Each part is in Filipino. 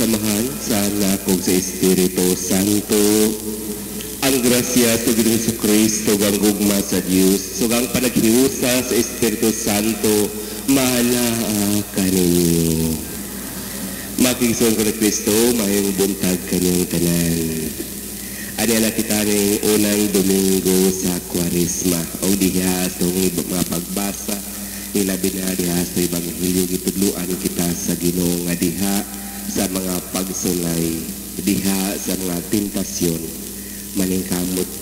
samahan, sa anak ug sa Espiritu Santo, ang grasya sa Ginoong sa Kristo ang gugma sa Dios, so ang panaghiusa sa Espiritu Santo, mahala kaninyo. Makigsoon ko na Kristo, mayong buntag kanyang tanan. Adela kita ng unang Domingo sa Kwaresma, o diha itong mga pagbasa, nilabi na diha sa Ebanghelyo, gitudluan kita sa Ginoo nga diha pagsulay, diha sa mga tentasyon, maningkamot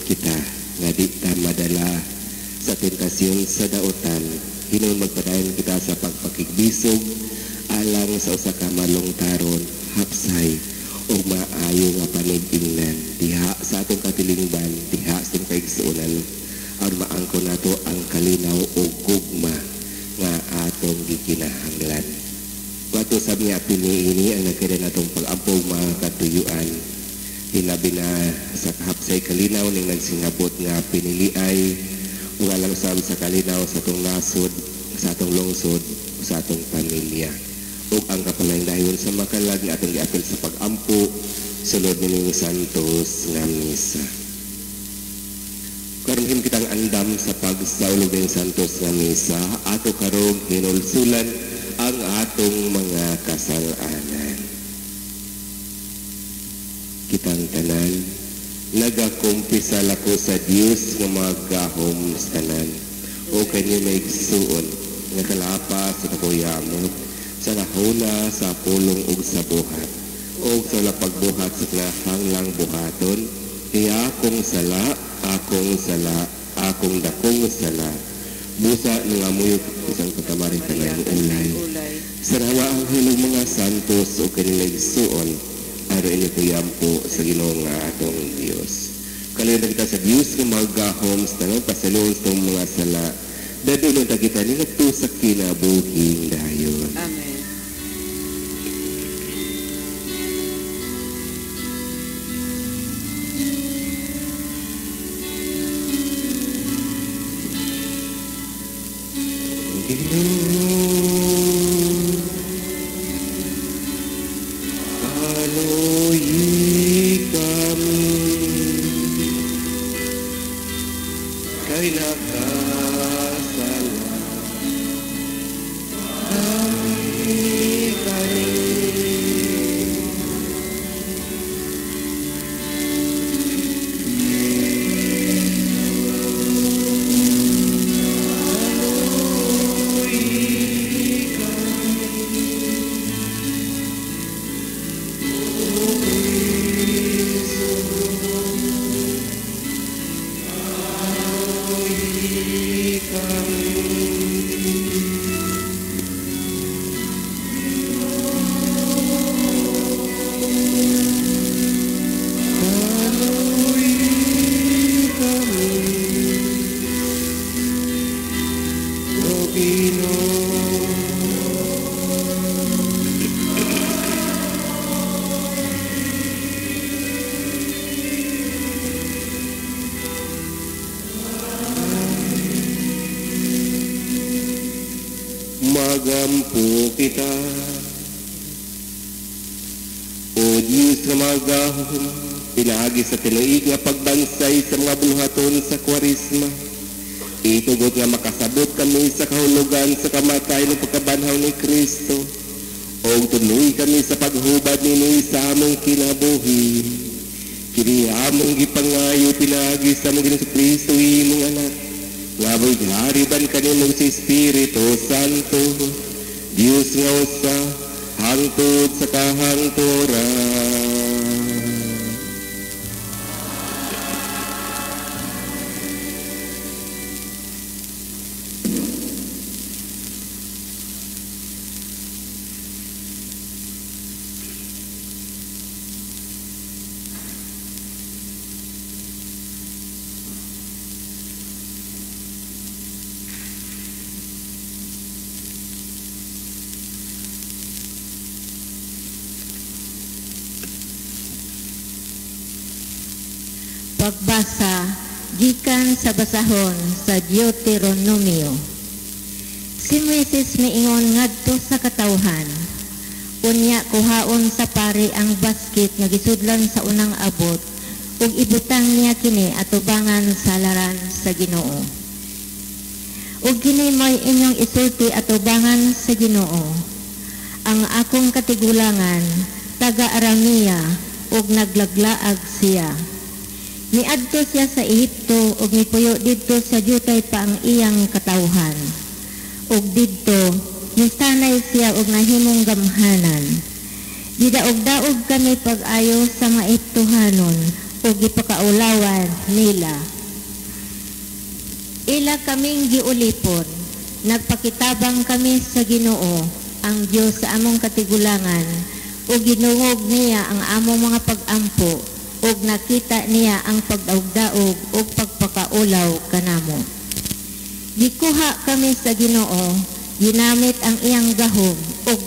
o kanya may gisuon, nga kalapa sa kakuyamot, sa nahuna sa pulong ug sa buhat, o sa lapagbuhat sa kinahanglang buhaton, kaya akong sala, akong sala, akong dakong sala, busa ng amuyok isang katamari kanang ulay. Sarawa ang hilong mga santos o kanilang suon, aro ini kuyampo sa ginoo nga atong Dios. Kalimutan kita sa Dios nga magahom sa tanong pasalon sa mga sala, dadulong ta kita ni ngadto sa kinabuhing dayon. Amen.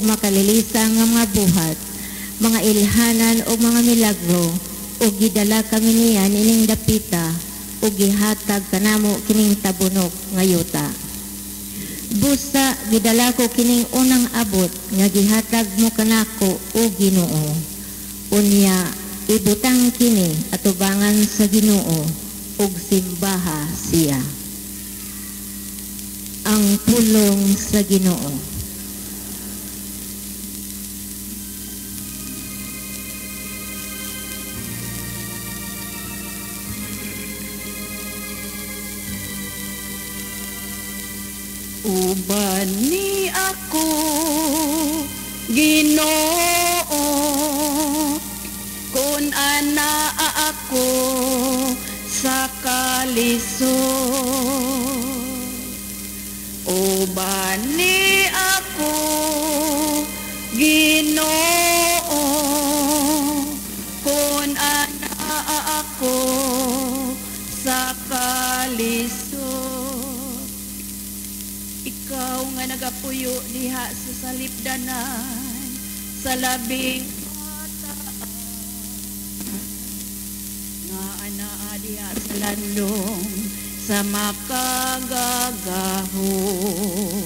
Ug makalilisa nga mga buhat, mga ilhanan ug mga milagro ug gidala kami niya nining dapita ug gihatag kanamo kining tabunok nga yuta. Busa gidala ko kining unang abot nga gihatag mo kanako o Ginoo. Unya ibutang kini atubangan sa Ginoo ug simbaha siya. Ang pulong sa Ginoo. Ginoo, kung ana ako sa kaliso. Uban ni ako, Ginoo, kung ana ako sa kaliso. Ikaw nga nagapuyo diha sa salipdanan sa labing mataan. Nga anaa diha sa landong sa makagagahong.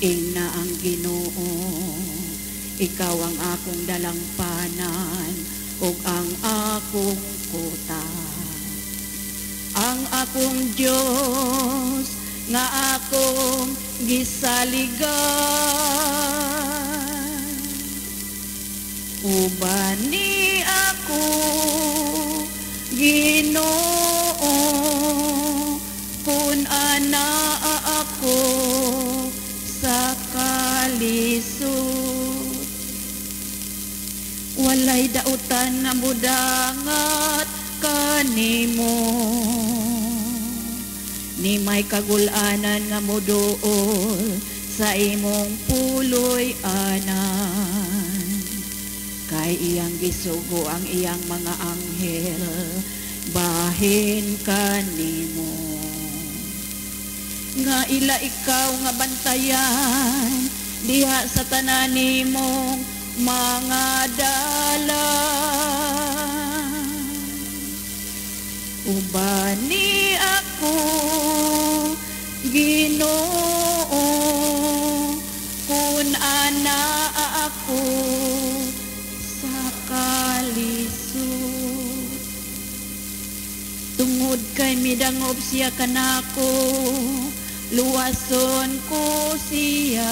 Ina ang ginoo, ikaw ang akong dalampanan ug ang akong kuta ang akong Diyos nga akong gisaligan. Uban ni ako, Ginoo, ana ako sa kalisod. Walay dautan nga mudangat kagulanan nga moduol sa imong puloy anan kay iyang gisugo ang iyang mga anghel. Bahin kanimo nga ila ikaw nga bantayan diha sa tanan nimong mga dalan Ubani ako, Ginoo, kung ana ako Tungod kay midangop siya kanako, luwason ko siya.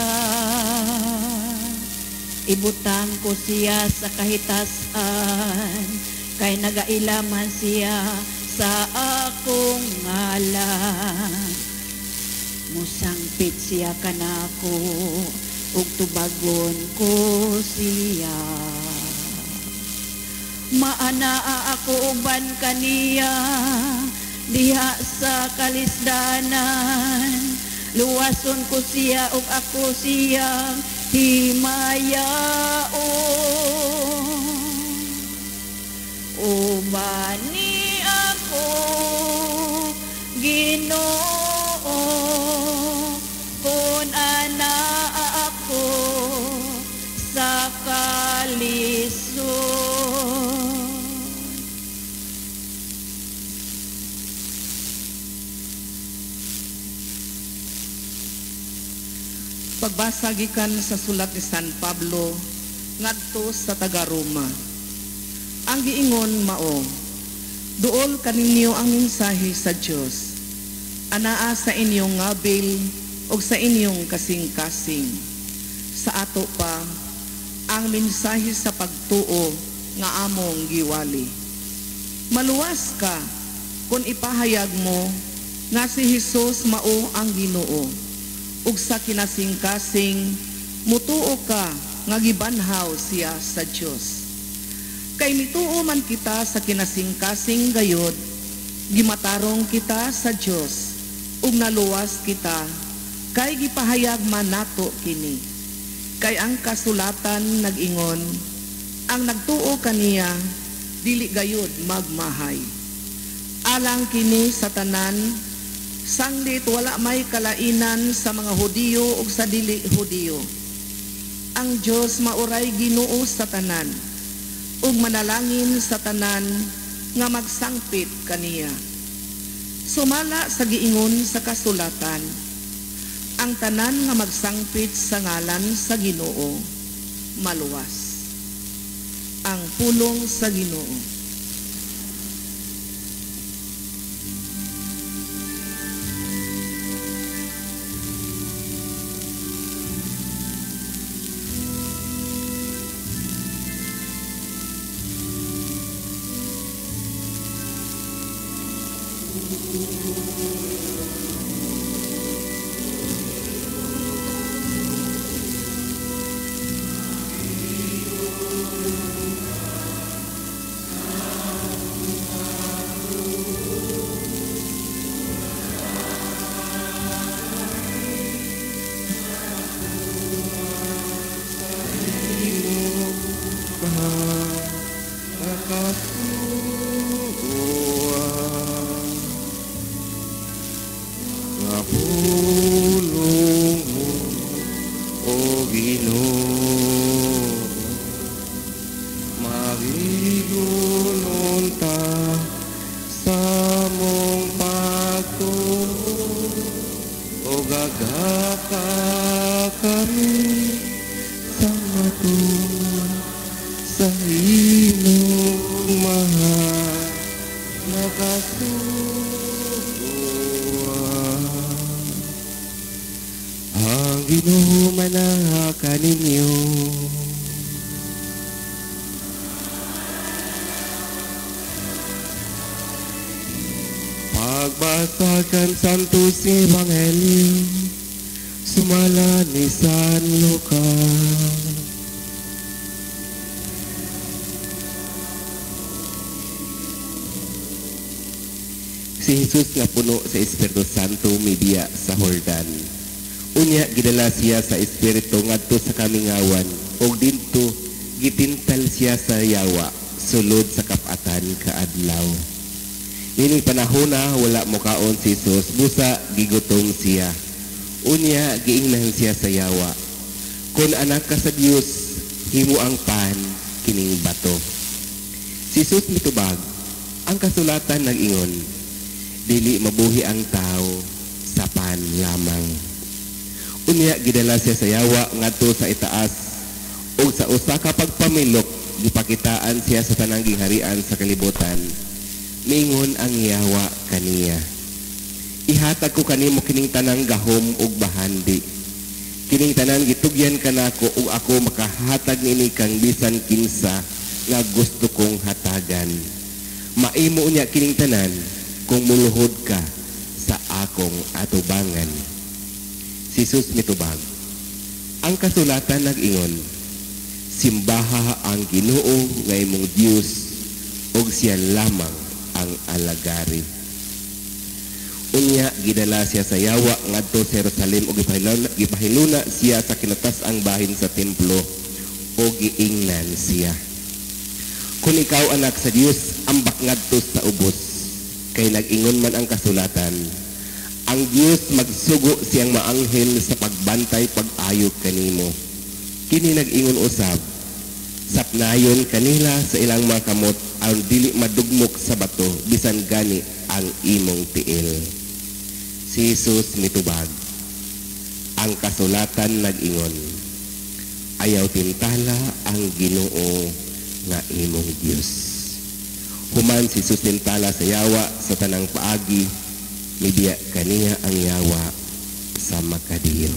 Ibutang ko siya sa kahitasan, kay nagailaman siya sa akong ngalan. Musangpit siya kanako, ug tubagon ko siya. Maanaa ako uban kaniya, diha sa kalisdanan. Luwason ko siya ug ako siyang himayaon. Umani ako, Ginoo, kung ana ako sa kalisod. Pagbasa gikan sa sulat ni San Pablo ngadto sa taga Roma. Ang giingon mao, duol kaninyo ang mensahe sa Dios. Anaa sa inyong ngabil o sa inyong kasing-kasing. Sa ato pa ang mensahe sa pagtuo nga among giwali. Maluwas ka kung ipahayag mo nga si Hesus mao ang Ginoo ug sa kinasing-kasing mutuo ka nga gibanhaw siya sa Dios. Kay mituo man kita sa kinasing-kasing gayod, gimatarong kita sa Dios ug naluwas kita kay gipahayag man nato kini. Kay ang kasulatan nag-ingon, ang nagtuo kaniya dili gayud magmahay. Alang kini sa tanan Sanglit wala may kalainan sa mga Hudiyo ug sa dili Hudiyo. Ang Dios mauray Ginoo sa tanan ug manalangin sa tanan nga magsangpit kaniya. Sumala sa giingon sa kasulatan, ang tanan nga magsangpit sa ngalan sa Ginoo maluwas. Ang pulong sa Ginoo. Nga puno sa Espiritu Santo midiya sa Hordan. Unya gidala siya sa Espiritu ngadto sa kamingawan ug didto gitintal siya sa yawa sulod sa kapatan kaadlaw. Ini panahona wala mo kaon si Jesus busa gigutong siya. Unya giingnan siya sa yawa. Kung anak ka sa Dios himo ang pan kining bato. Si Jesus mitubag ang kasulatan nag-ingon dili mabuhi ang tao sa pan lamang. Unya gidala siya sa yawa ngadto sa itaas ug sa usa ka pagpamilok gipakitaan siya sa tanang gingharian sa kalibutan. Mingon ang yawa kaniya. Ihatag ko kanimo kining tanang gahom ug bahandi. Kining tanan gitugyan kanako ug ako makahatag nini kang bisan kinsa nga gusto kong hatagan. Maimo niya kining tanan kung muluhod ka sa akong atubangan. Si Jesus mitubag. Ang kasulatan nag-ingon, simbaha ang Ginoo nga imong Dios ug siya lamang ang alagari. Unya gidala siya sa yawa ngadto sa Jerusalem ug gipahiluna, gipahiluna siya sa kinatas-ang bahin sa templo ug giingnan siya. Kung ikaw anak sa Dios, ambak ngadto sa ubos kay nag-ingon man ang kasulatan. Ang Dios magsugo siyang maanghel sa pagbantay pag-ayog kanimo. Kini nag-ingon usab sapnayon kanila sa ilang mga kamot ang dili madugmok sa bato bisan gani ang imong tiil. Si Jesus mitubag. Ang kasulatan nag-ingon. Ayaw tintala ang Ginoo nga imong Dios. Human si Jesus tintala sa yawa sa tanang paagi mibiya kaniya ang yawa sa makadiyot.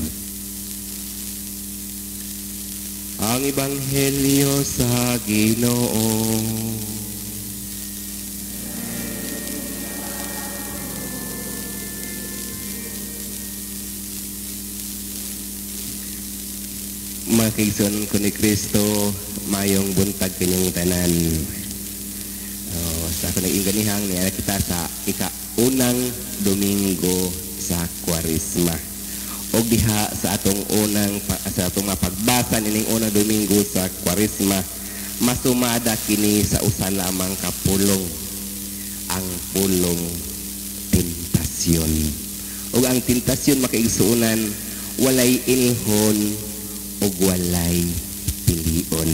Ang Ebanghelyo sa Ginoo. Mga kaigsoon ko ni Kristo, mayong buntag kanyang tanan. Sa ako naging ganihang niya kita sa ika-unang Domingo sa Kwarisma. O diha sa atong unang sa atong mga pagbasa nining unang Domingo sa Kwarisma, masumada kini sa usa lamang ka pulong ang pulong tentasyon. O ang tentasyon makaigsuunan walay ilhon ug walay pilion.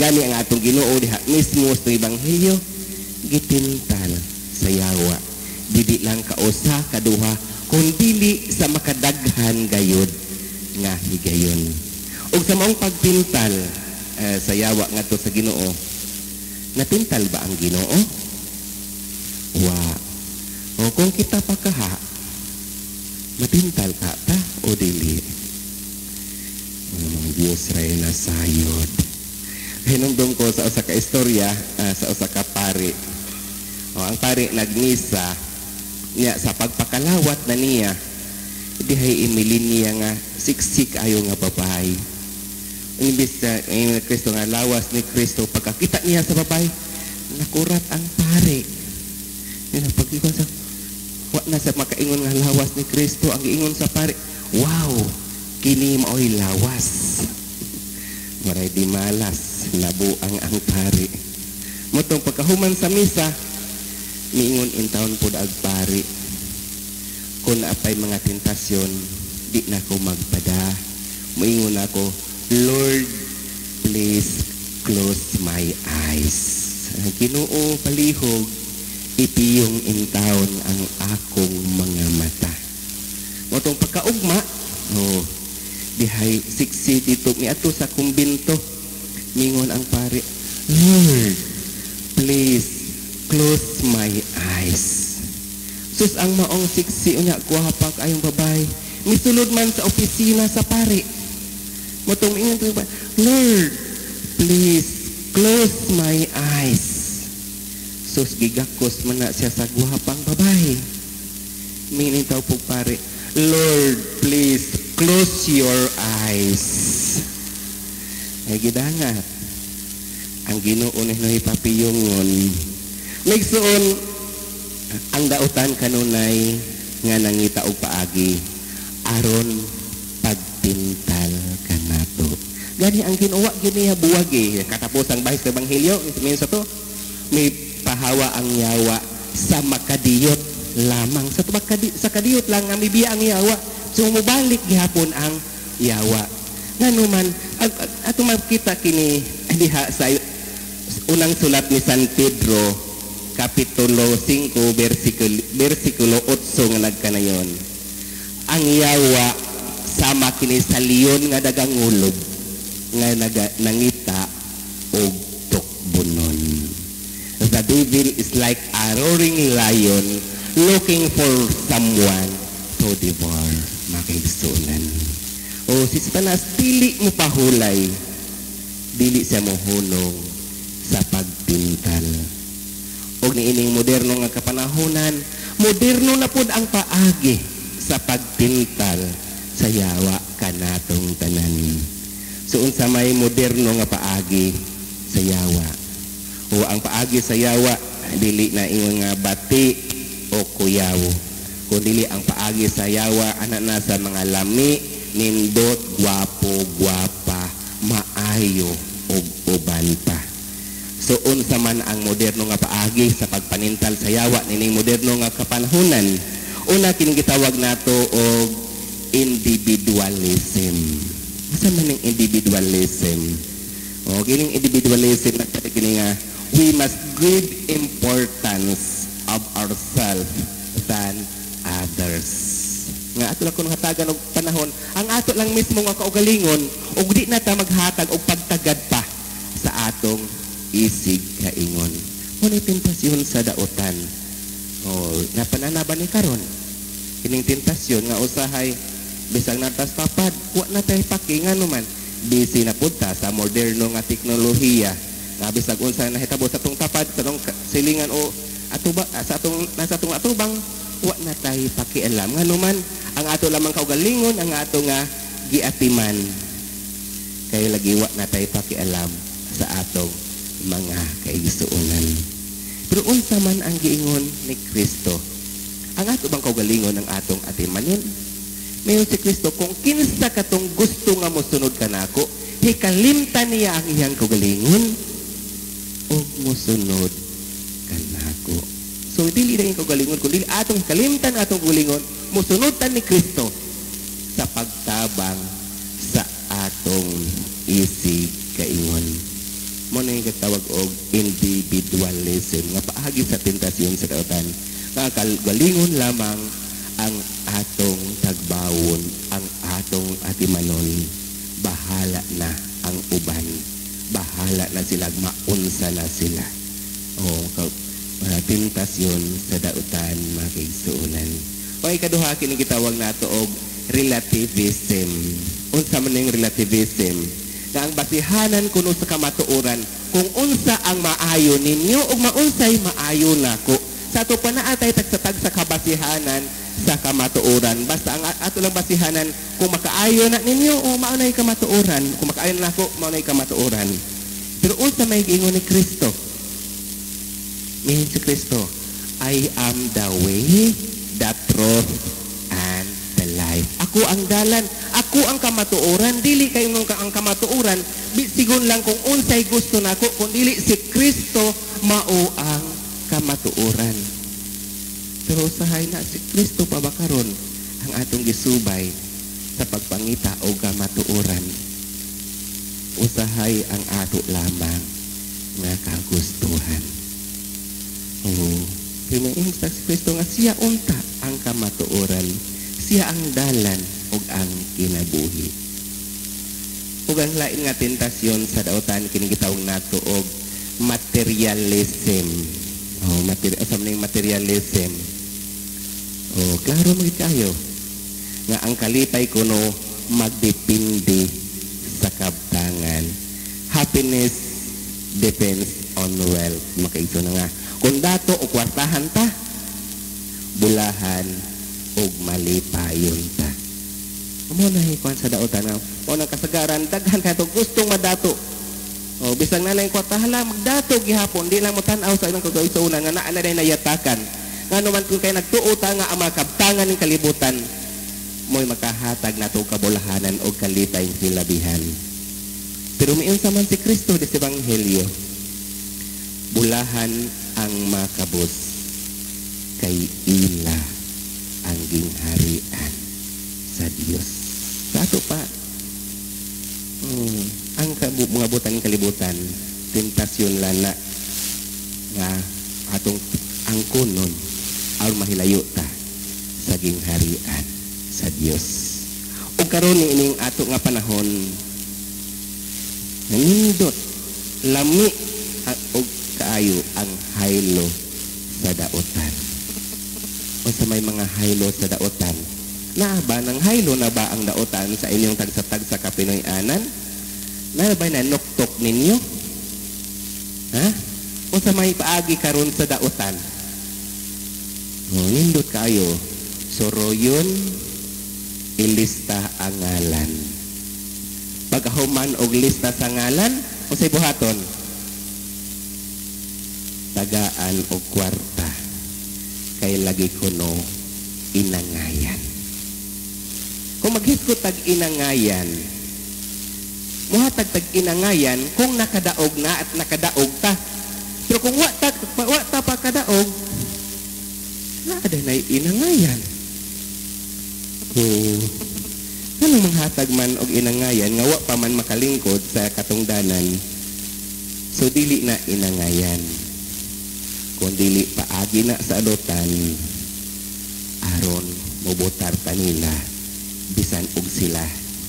Gani ang atong Ginoo diha mismo sa ebanghelyo gitintal sa yawa. Dili lang ka usa kaduha kun dili sa makadaghan gayud nga higayon. Ug sa maong pagpintal eh, sa yawa ngadto sa Ginoo, natintal ba ang Ginoo? Wa. O kung kita pa kaha, matintal ka ta o dili? Ang Diyos ray na sayod. Hinumdum ko sa usa ka istorya ah, sa usa ka pari. O, ang pari nagmisa niya sa pagpakalawat na niya dihay imilin niya nga siksik ayo nga babae. Imbis na eh, Kristo nga lawas ni Kristo pagkakita niya sa babae nakurat ang pari. Yan ang pag-iwan sa wa na sa makaingon nga lawas ni Kristo ang giingon sa pari. Wow, kini maoy lawas. Maray di malas, nabuang ang pari. Motong pagkahuman sa misa, miingon in taon po ag pari. Kung apay mga tentasyon, di na ko magpada. Moingon ako, Lord, please close my eyes. Ginoo palihog, ipiyong in taon ang akong mga mata. Motong pagkaugma, oh, dihay siksi dito mi ato sa kumbinto. Mingon ang pare, Lord, please close my eyes. Sus ang maong siksi unya kuhapak ayong babae. Misulod man sa opisina sa pare. Motong ingon to ba, Lord, please close my eyes. Sus gigakos man na siya sa guhapang babae. Minitaw po pare, Lord, please close your eyes. Ay gidangat. Ang Ginoo ni Noy papiyongon. Nagsuon ang dautan kanunay nga nangita og paagi aron pagpintal kanato. Gani ang Ginoo gini buwag eh. Katapos ang bahis sa ebanghelyo, minsan to may pahawa ang yawa sa makadiyot lamang sa makadi, sa kadiyot lang nga mibiya ang yawa. So mubalik gihapon ang yawa. Nganuman ang ato makita kini diha sa unang sulat ni San Pedro kapitulo 5 versikulo versikulo 8 nga nagkanayon. Ang yawa sama kini sa leon nga dagang ulob nga naga, nangita og tukbunon. The devil is like a roaring lion looking for someone to devour. Makaigsunan. O si Satanas, dili mo pahulay. Dili siya mohunong sa pagpintal. Og niining moderno nga kapanahonan, moderno na pud ang paagi sa pagpintal sa yawa kanatong tanan. So unsa may moderno nga paagi sa yawa. O ang paagi sa yawa dili na ingon nga bati o kuyaw. Kundi ang paagi sa yawa ana na sa mga lami, nindot, gwapo, gwapa, maayo ug uban pa. So unsa man ang moderno nga paagi sa pagpanintal sa yawa nining moderno nga kapanahunan. Una kining gitawag nato og individualism. Asa man ang individualism? O kining individualism na kini nga we must give importance of ourselves than others. Nga ato lang kung hatagan og panahon, ang ato lang mismo nga kaugalingon ug di na ta maghatag og pagtagad pa sa atong isig kaingon. Muna tentasyon sa dautan. O, napananaban ni karon. Kining tentasyon nga usahay bisag natas tapad, wa na tay pakingan naman. Busy na punta sa moderno nga teknolohiya. Nga bisag unsa nahitabo sa tong tapad sa tong silingan o atuba ah, sa atong nasa atong atubang wa na tay pakialam nga naman ang ato lamang kaugalingon ang ato nga giatiman kay lagi wa na tay pakialam sa atong mga kaigsuonan. Pero unsa man ang giingon ni Kristo? Ang ato bang kaugalingon ang atong atimanon? Mayon si Kristo kung kinsa katong gusto nga mosunod kanako, hikalimtan niya ang iyang kaugalingon ug mosunod kanako. So dili na iyang kaugalingon kundi atong hikalimtan atong kaugalingon mosunod ta ni Kristo sa pagtabang sa atong isig kaingon mo na yung katawag og individualism. Nga paagi sa tentasyon sa kautan nga galingon lamang ang atong tagbawon ang atong atimanon. Bahala na ang uban. Bahala na sila maunsa na sila. O mga tentasyon sa dautan mga kaigsuunan o ikaduha kini gitawag nato og relativism. Unsa man yung relativism na ang basihanan kuno sa kamatuoran. Kung unsa ang maayo ninyo ug maunsay maayo nako. Sa ato pa naatay tagsatag sa kabasihanan sa kamatuoran. Basta ang ato lang basihanan kung makaayo na ninyo o maunay kamatuoran kung makaayo na nako maunay kamatuoran. Pero unsa may giingon ni Kristo? Ngayon si Kristo I am the way the truth and the life. Ako ang dalan ako ang kamatuoran dili kay mo ka ang kamatuoran sigon lang kung unsay gusto nako kung dili si Kristo mao ang kamatuoran pero usahay na si Kristo pa karon ang atong gisubay sa pagpangita o kamatuoran usahay ang ato lamang nga kagustuhan Oo. Kaya si Kristo nga siya unta ang kamatuoran. Siya ang dalan ug ang kinabuhi. Ug ang lain nga tentasyon sa dautan kini gitawag nato og materialism. Oh, materi asa man materialism. Oh, klaro mo kayo nga ang kalipay kuno magdepende sa kabtangan. Happiness depends on wealth. Makaito na nga. Kung dato o kwartahan ta, bulahan o malipayon ta. Amo na hikuan sa daotan nga. O nang kasagaran, daghan ka to gustong madato. O bisang na lang kwartahan lang, magdato gihapon, di lang mo tanaw sa ilang kagawisunan nga naa na rin nayatakan. Nga naman kung kayo nagtuo ta nga ang mga kabtangan ng kalibutan, mo'y makahatag na itong kabulahanan o kalipay hilabihan. Pero may unsa man si Kristo di sa Ebanghelyo, bulahan ang makabos kay ila ang gingharian sa Dios. Sa ato pa, mm, ang kabu- mga butan kalibutan, tentasyon lana nga atong angkonon aron mahilayo ta sa gingharian sa Dios. O karon ni ining ato nga panahon nanindot lami og kaayo ang haylo sa daotan. O sa may mga haylo sa daotan, na ba ng haylo na ba ang daotan sa inyong tagsatag sa kapinoy-anan? Na ba na nuktok ninyo? Ha? O sa may paagi karon sa dautan. Oh, nindot kayo. Soroyon, ilista ang ngalan. Pagkahuman og lista sa ngalan, o sa buhaton, tagaan og kwarta kay lagi kuno inangayan. Kung maghikot tag inangayan, muhatag tag inangayan kung nakadaog na at nakadaog ta. Pero kung wa ta, wa ta pa kadaog, na ada na inangayan. Kung ano manghatag man og inangayan nga wa pa man makalingkod sa katungdanan, so dili na inangayan. Kung dili paagi na sa adotan, aron mobotar ta nila bisan og sila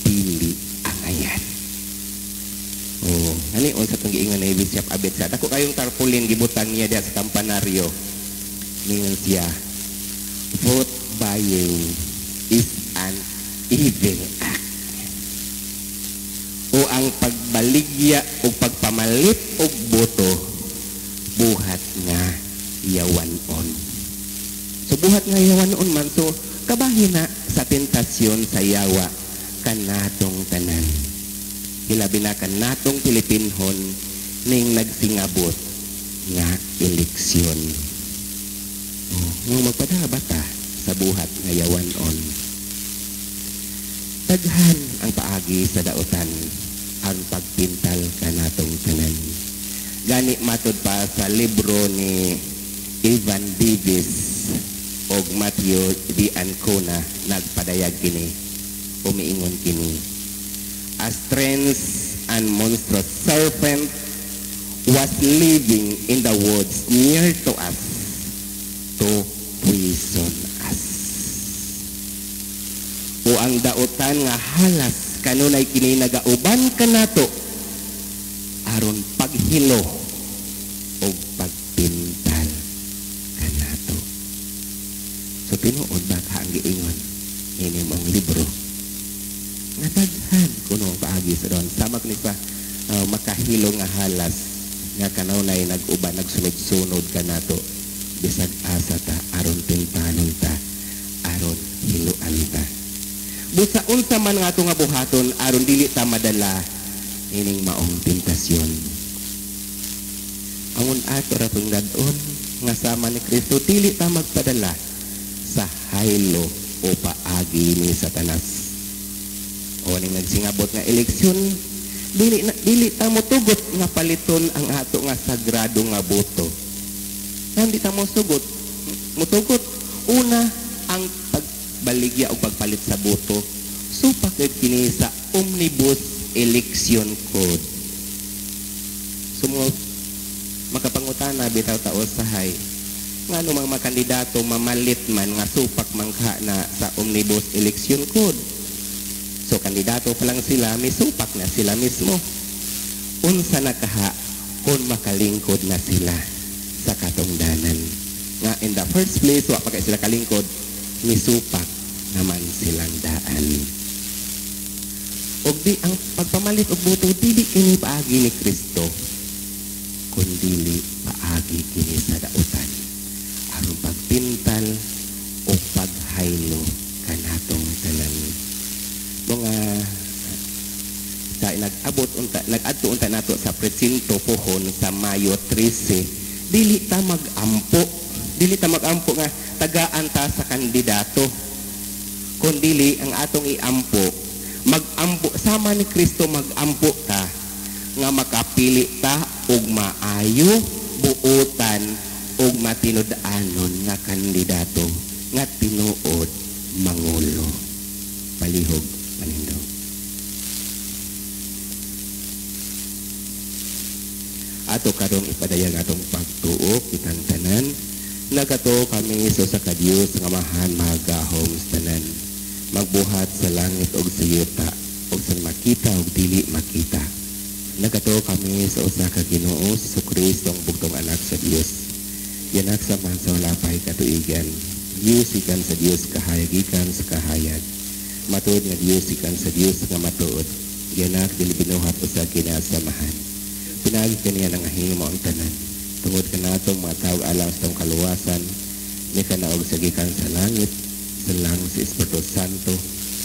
dili angayan. Oh, ani on sa tong giingon ni Bishop Abet sa dako kayong tarpaulin gibutang niya diha sa kampanaryo. Ningon siya, vote buying is an evil act. O ang pagbaligya o pagpamalit og boto buhat nga yawanon. So buhat nga yawanon man so kabahin na sa tentasyon sa yawa kanatong tanan. Hilabi na kanatong Pilipinhon ning nagsingabot nga eleksyon. Oh, nga magpadabata sa buhat nga yawanon. Daghan ang paagi sa dautan ang pagpintal kanatong tanan. Gani matod pa sa libro ni Ivan Davis og Matthew D. Ancona nagpadayag kini umiingon kini a strange and monstrous serpent was living in the woods near to us to poison us o ang dautan nga halas kanunay kini nagauban kanato aron paghilo nga ato nga buhaton aron dili ta madala ining maong tentasyon. Angon ato ra pong dadon nga sama ni Kristo dili ta magpadala sa haylo o paagi ni Satanas. O ning nagsingabot nga eleksyon dili na, dili ta motugot nga paliton ang ato nga sagrado nga boto. Hindi ta mo sugot mutugot una ang pagbaligya o pagpalit sa boto supak kini sa omnibus election code. Sumo makapangutana bitaw ta usahay nga ano mga kandidato mamalit man nga supak mangka na sa omnibus election code. So kandidato pa lang sila may supak na sila mismo. Unsa na kaha kung makalingkod na sila sa katungdanan? Nga in the first place wa pa sila kalingkod misupak naman silang daan og di ang pagpamalit og buto dili kini paagi ni Kristo kundili paagi kini sa dautan. Aron pagpintal o paghaylo kanatong tanan. Mga sa nag-abot unta nag-adto unta nato sa presinto pohon sa Mayo 13 dili ta mag-ampo. Dili ta mag-ampo nga tagaan ta sa kandidato kun dili ang atong iampo mag-ampo sama ni Kristo mag-ampo ta nga makapili ta og maayo buotan og matinud-anon nga kandidato nga tinuod mangulo. Palihog panindog ato karong ipadayag atong pagtuo kitang tanan nagato kami sa kadiyos nga mahan magahom tanan magbuhat sa langit og sa yuta og sa makita og dili makita. Nagato kami sa usa ka Ginoo sa Kristo ang bugtong anak sa Dios yanak sa man sa lapay katuigan. Diyos ikan sa Diyos kahayag ikan sa kahayag. Matuod nga Diyos ikan sa Diyos nga matuod. Yanak dili binuhat usa kinasamahan. Pinagi kaniya ng ahimo ang tanan. Tungod ka natong mga tawag alang sa kaluwasan, ni ka naog sa gikan sa langit, sa lang sa Espiritu Santo,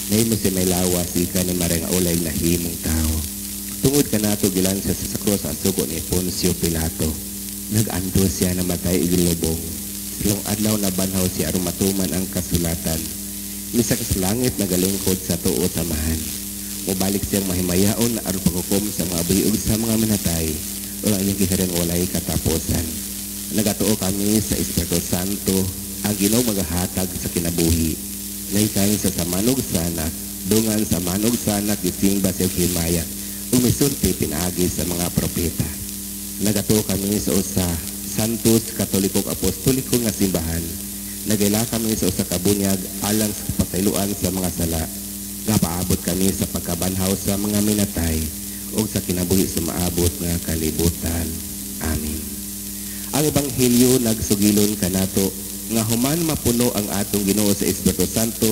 na mo si may lawas, ika ni marang ulay na himong tao. Tungod ka nato gilan sa sa krus sa suko ni Poncio Pilato. Nag-ando siya na matay igilubong. Silong adlaw na banhaw si arumatuman ang kasulatan. Misa ka sa langit nagalingkod sa tuo samahan. Mubalik siyang mahimayaon na aron sa mga buyog sa mga minatay o ang iyong giharing walay katapusan. Nagatuo kami sa Espiritu Santo ang Ginoo magahatag sa kinabuhi. Naikain sa samanog sanak, dungan sa manog sanak gisimba sa himaya, umisulti pinagi sa mga propeta. Nagatuo kami sa usa Santos Katolikong Apostoliko nga simbahan. Nagila kami sa usa ka bunyag alang sa pasayloan sa mga sala. Nga paabot kami sa pagkabanhaw sa mga minatay o sa kinabuhi sa maabot nga kalibutan. Amen. Ang Ebanghelyo nagsugilon kanato nga human mapuno ang atong Ginoo sa Espiritu Santo,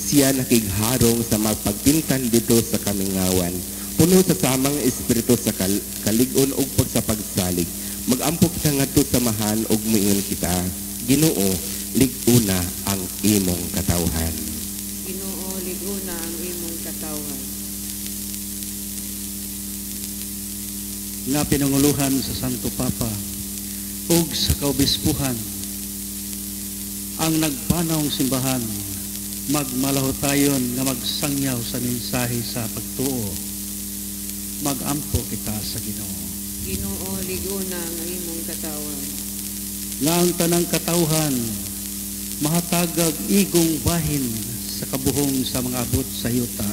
siya nakigharong sa magpagpintan dito sa kamingawan. Puno sa samang Espiritu sa kal- kaligon ug pagsapagsalig. Magampo kita ngadto samahan ug muingon kita. Ginoo, liguna ang imong katawhan. Ginoo liguna ang imong katawhan. nga pinanguluhan sa Santo Papa ug sa kaobispuhan ang nagpanawng simbahan magmalahotayon nga magsangyaw sa mensahe sa pagtuo magampo kita sa Ginoo Ginoo liguna ang imong katawhan. nga ang tanang katawhan mahatagag igong bahin sa kabuhong sa mga abot sa yuta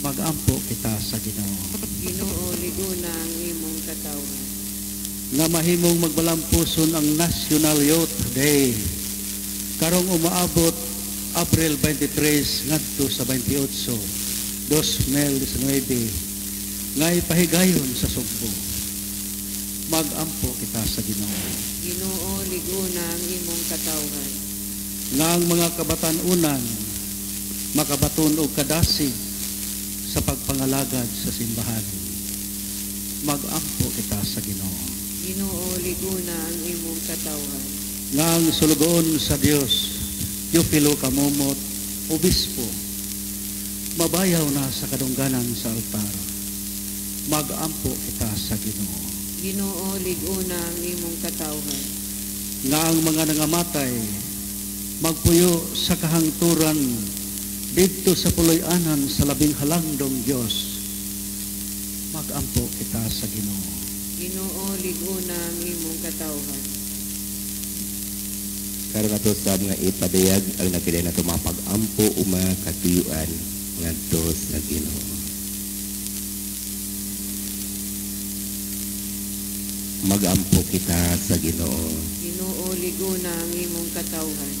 magampo kita sa Ginoo Ginoo liguna ang imong katawhan. Nga mahimong magbalampuson ang National Youth Day. Karong umaabot April 23 ngadto sa 28 2019 nga ipahigayon sa Sugbo. Magampo kita sa Ginoo. Ginoo liguna ang imong katawhan. nga ang mga kabatan-unan makabaton og kadasig sa pagpangalagad sa simbahan. Magampo kita sa Ginoo Ginoo liguna ang imong katawhan. nga ang sulugoon sa Dios, Yupilo Kamumot, Obispo, mabayaw na sa kadungganan sa altar. Magampo kita sa Ginoo. Ginoo liguna ang imong katawhan. Nga ang mga nangamatay, magpuyo sa kahangturan dito sa puloy-anan sa labing halangdong Dios. Magampo kita sa Ginoo. Ginoo liguna ang imong katawhan. Karon ato sa mga ipadayag ang nakilay na tumapag-ampo uma katuyuan ngadto sa Ginoo. Magampo kita sa Ginoo. Ginoo liguna ang imong katawhan.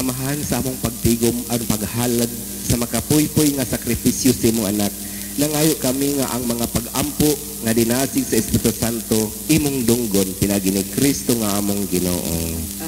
Amahan sa among pagtigom aron paghalad sa makapuypoy nga sakripisyo sa imong anak. Nangayo kami nga ang mga pag-ampo nga dinasig sa Espiritu Santo imong dunggon pinagi ni Kristo nga among Ginoo.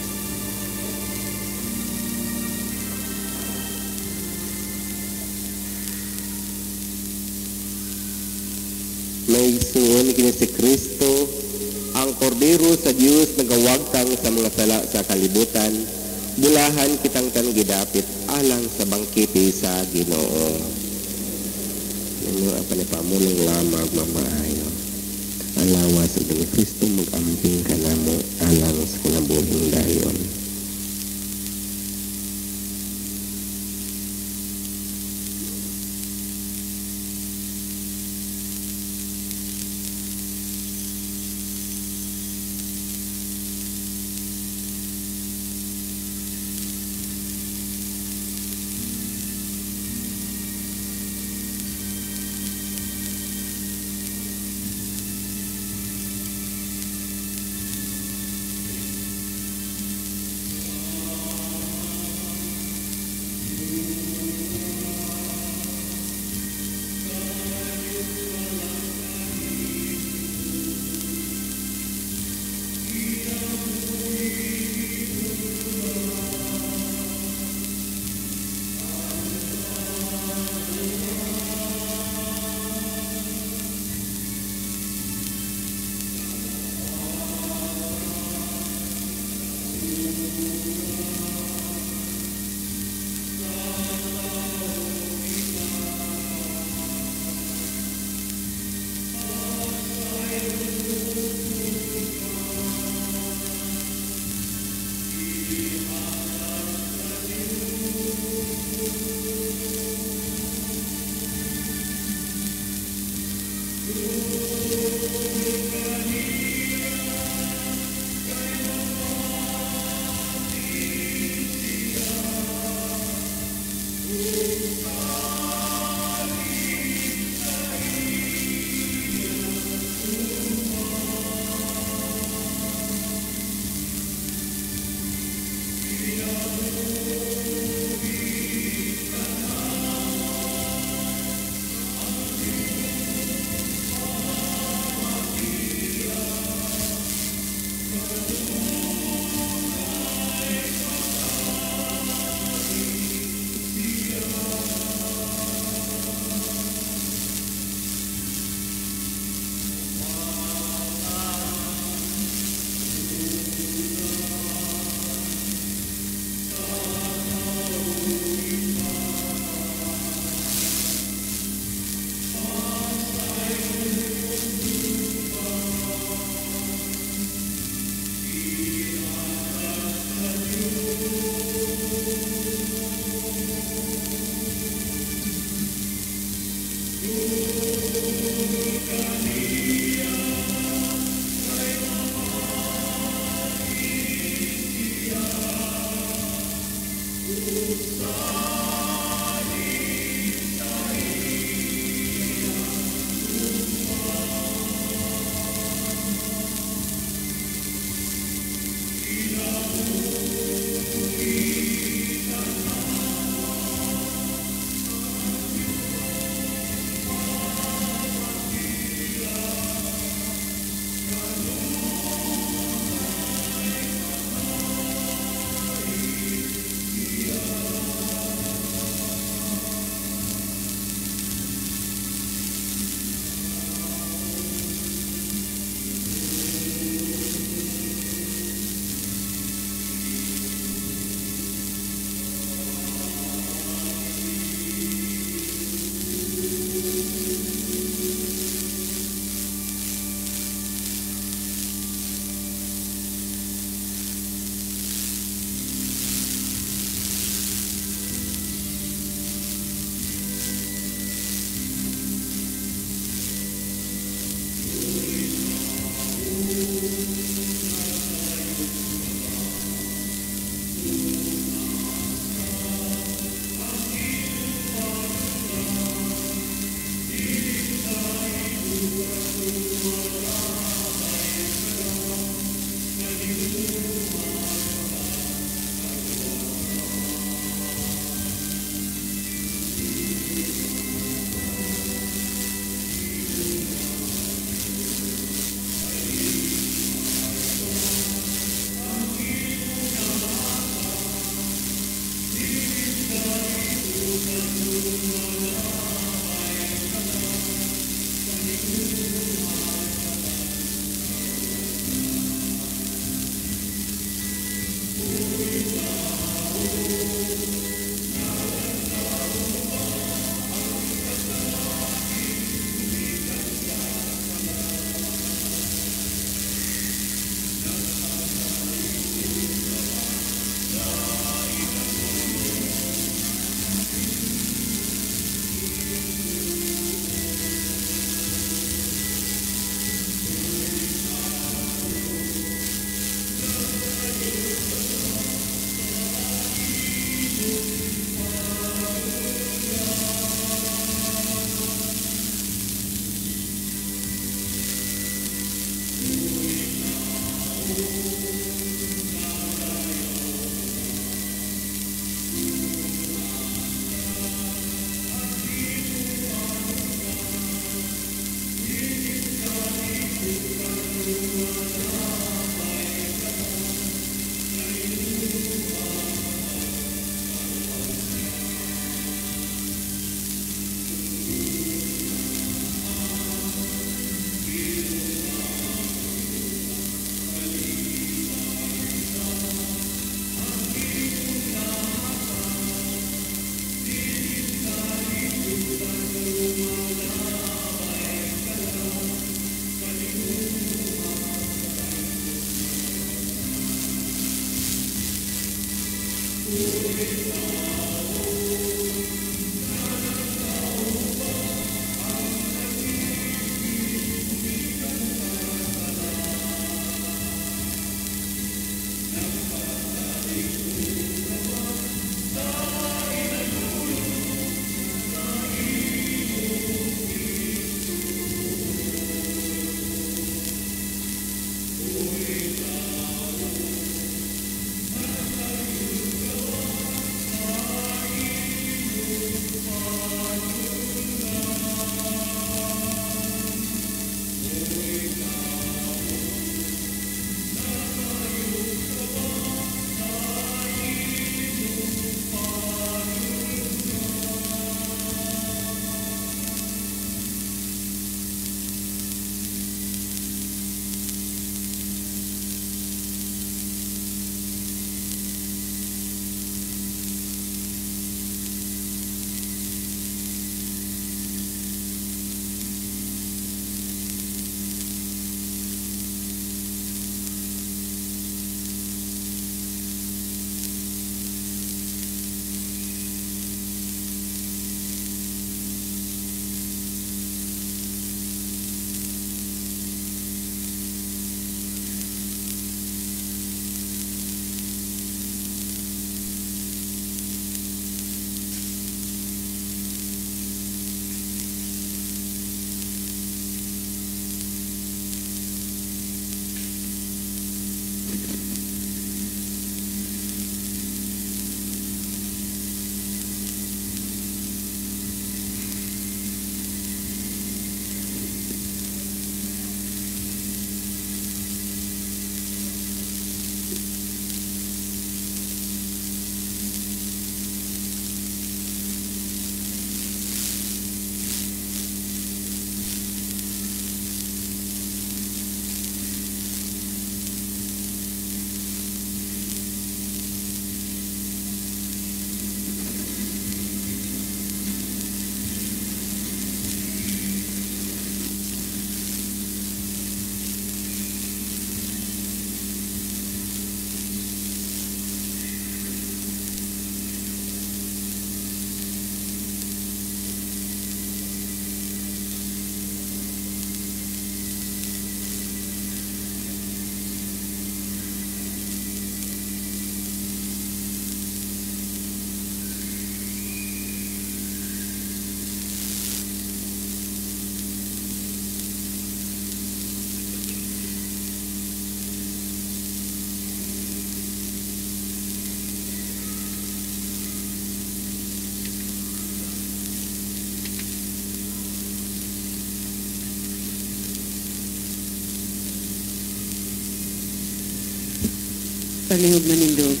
Palihog na nindog.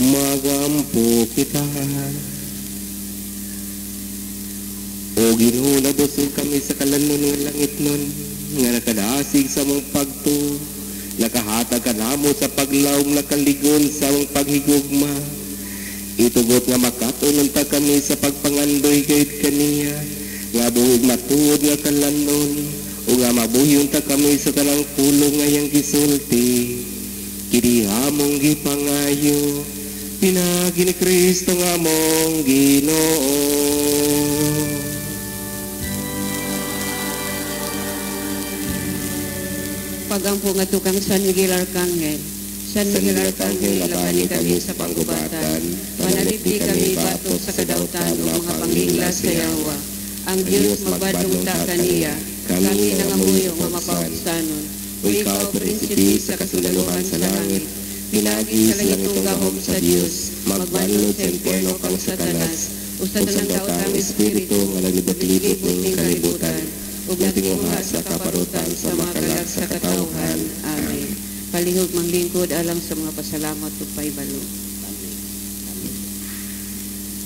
Magampo kita. O Ginoo nabusog kami sa kalanon ng langit nun, nga nakadaasig sa mong pagto, nakahatag ka namo sa paglawom nakaligon sa mong paghigugma. Itugot nga makatunon ta kami sa pagpangandoy gayud kaniya, nga buhig matuod nga kalanon, o nga mabuhyon ta kami sa tanang pulong nga yang gisulti. Kinihamong gipangayo, pinagi ni Kristo nga mong ginoo. Pagampo nga tukang San Miguel Arcangel. San Miguel Arcangel, labani kami sa panggubatan. Manalipdi kami batok sa kadautan o mga panghingla sa yawa. Ang Diyos magbadungta kaniya. Kami nangamuyo nga mapausanon. O ikaw, prinsipi sa kasulaluhan sa langit. Pinagi sa langitong gahom sa Diyos. Magbanlod sa impyerno kang satanas. O sa talang daotang espiritu nga naglibot-libot ng kalibutan. Ug natinguha sa kaparutan sa mga kalag sa katauhan. Amen. Palihog manglingkod alang sa mga pasalamat ug paibalo.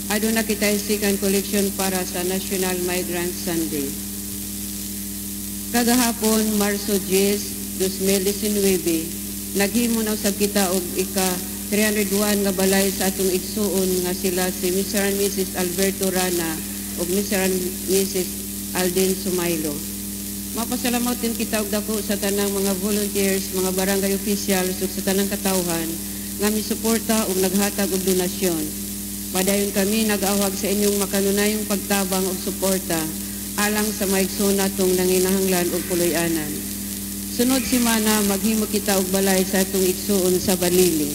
Aduna kita second collection para sa National Migrant Sunday. Kagahapon, Marso 10, 2019, naghimo na usab kita og ika 301 nga balay sa atong igsuon nga sila si Mr. and Mrs. Alberto Rana ug Mr. and Mrs. Alden Sumailo. Mapasalamat kita og dako sa tanang mga volunteers, mga barangay officials ug sa tanang katawhan nga misuporta ug naghatag og donasyon. Padayon kami nag-awag sa inyong makanunayong pagtabang ug suporta alang sa maigsuna tong nanginahanglan ug puloy-anan. Sunod simana maghimo kita og balay sa atong igsuon sa Balili.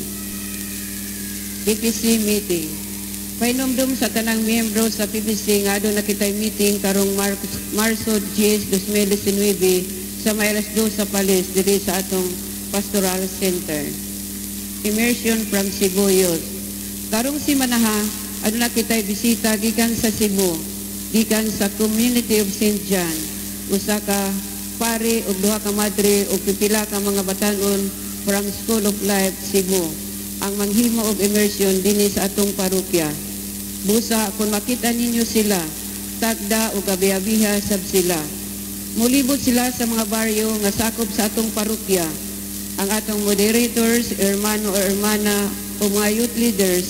PPC meeting. Painomdom sa tanang miyembro sa PPC nga doon na kita'y meeting karong Mar Marso 10, 2019 sa may alas 2 sa Palis diri sa atong Pastoral Center. Immersion from Sibuyos. Karong si Manaha, ano na kita'y bisita gikan sa Cebu, gikan sa Community of St. John, usa ka pare ug duha ka madre ug pipila ka mga batanon from School of Life Cebu ang manghimo og immersion dinhi sa atong parokya. Busa kung makita ninyo sila, tagda o gabi-abiha sab sila. Mulibot sila sa mga baryo nga sakop sa atong parokya. Ang atong moderators, hermano o hermana o mga youth leaders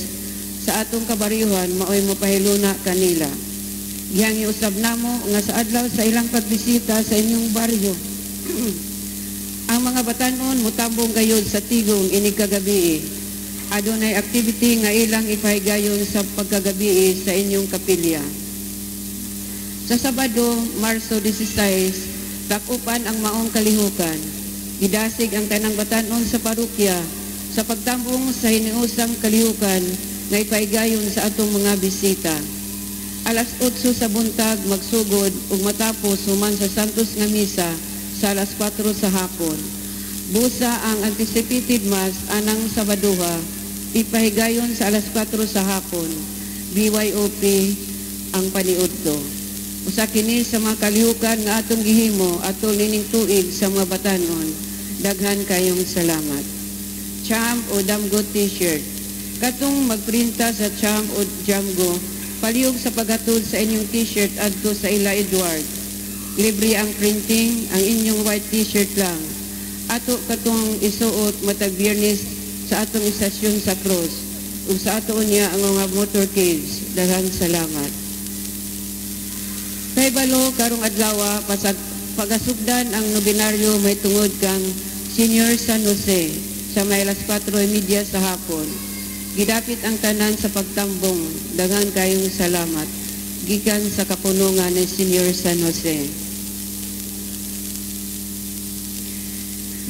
sa atong kabaryuhan maoy mapahiluna kanila. Gihang iusab namo nga sa adlaw sa ilang pagbisita sa inyong baryo. ang mga batanon mutambong gayud sa tigong inig kagabi adunay activity nga ilang ipahigayon sa pagkagabi sa inyong kapilya. Sa Sabado, Marso 16, takupan ang maong kalihukan. Gidasig ang tanang batanon sa parokya sa pagtambong sa hiniusang kalihukan nga ipahigayon sa atong mga bisita. Alas 8 sa buntag magsugod ug matapos human sa Santos nga misa sa alas 4 sa hapon. Busa ang anticipated mass anang Sabaduha ipahigayon sa alas 4 sa hapon. BYOP ang paniudto. Usa kini sa mga kalihukan nga atong gihimo atol nining tuig sa mga batanon. Daghan kayong salamat. Champ o Damgo T-shirt. Katong magprinta sa Champ o Jamgo, palihog sa paghatod sa inyong T-shirt adto sa Ila Edward. Libre ang printing, ang inyong white T-shirt lang. Ato katong isuot matag biyernes sa atong istasyon sa Cruz ug sa ato niya ang mga motorcades. Daghang salamat. Kay balo karong adlaw pasag pagasugdan ang nobinaryo may tungod kang Senior San Jose sa may alas 4:30 sa hapon. Gidapit ang tanan sa pagtambong. Daghang kayong salamat. Gikan sa kapunungan ni Senior San Jose.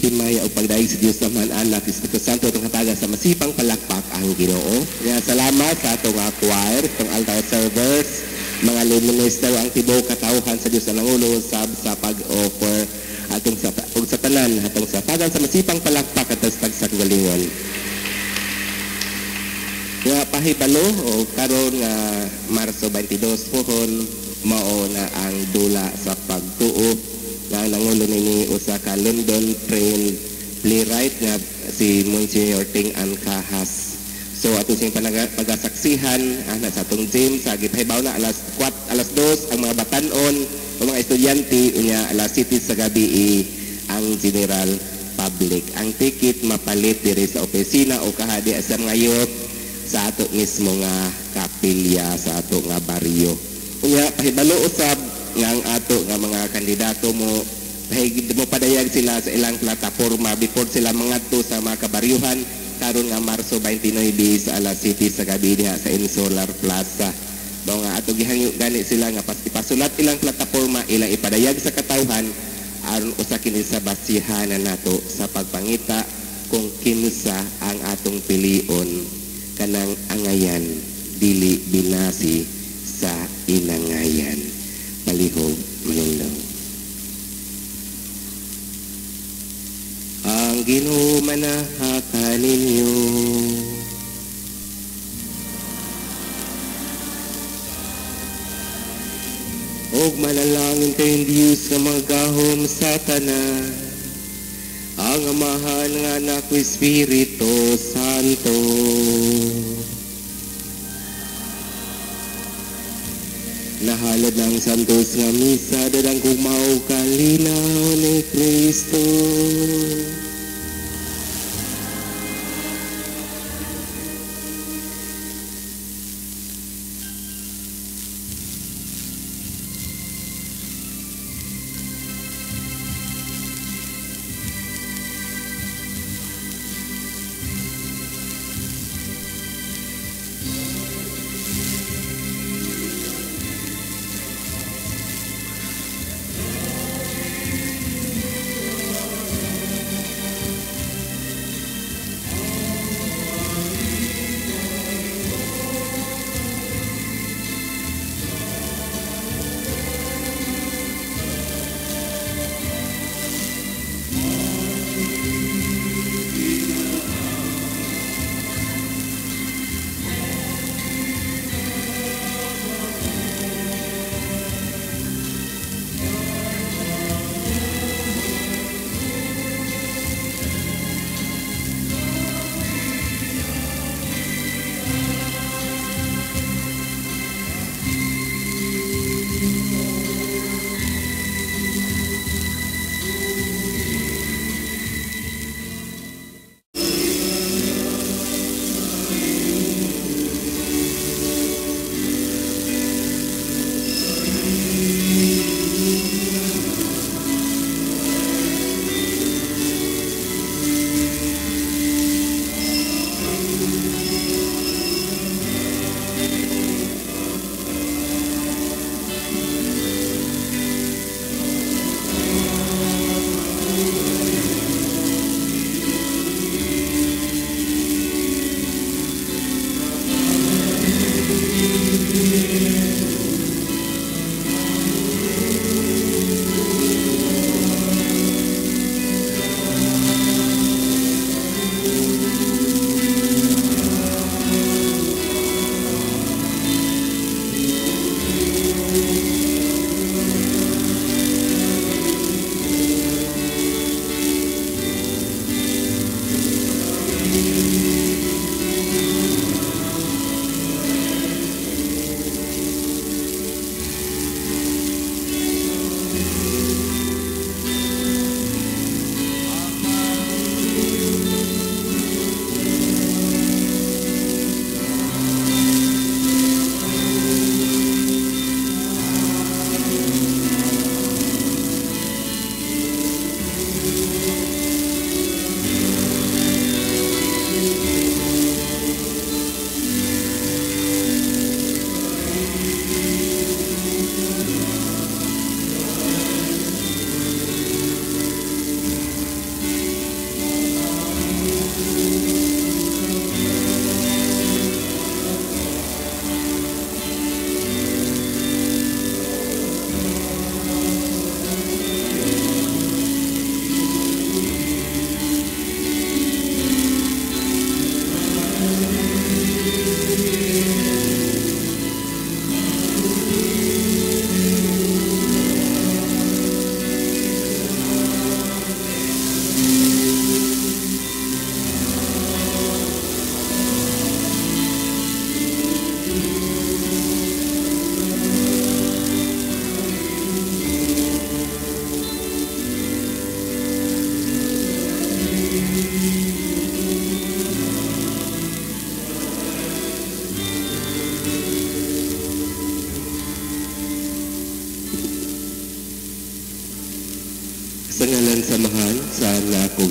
himaya o pagdaig sa Diyos naman anak Espiritu Santo itong hataga sa masipang palakpak ang Ginoo. Kaya salamat sa atong uh, choir, itong altar servers, mga luminous daw ang tibaw katauhan sa Diyos na nangulo sab sa pag-offer atong sa sa tanan atong sa tagan sa masipang palakpak at sa pagsakgalingon. Kaya pahibalo o karon nga Marso 22 pohon mao na ang dula sa pagtuo nga nangulo nini usa ka London train playwright nga si Monsignor Ting An. So ato sing pagasaksihan ana sa atong gym sa gitaybaw na alas 4 alas 2 ang mga batanon o mga estudyante unya alas 7 sa gabi eh, ang general public. Ang ticket mapalit diri sa opisina o kahadi sa mga youth sa ato mismo nga kapilya sa ato nga baryo. Unya pahibalo usab nga ang ato nga mga kandidato mo Pahigid mo padayag sila sa ilang plataforma before sila mangadto sa mga kabaryuhan karon nga Marso 29 sa alas City sa gabi diha sa Insular Plaza. Mao nga ato gihangyo gani sila nga pas ipasulat ilang plataforma ilang ipadayag sa katawhan aron usa kini sa basihanan nato sa pagpangita kung kinsa ang atong pilion kanang angayan dili binasi sa inangayan. Palihog manunglaw. ang Ginoo manahaka ninyo. Og manalangin kayong Diyos nga magahom sa tanan. Ang amahan nga anak ko Espiritu Santo. Nahalad ng santos nga misa dadang kumaw kalinaw ni Kristo.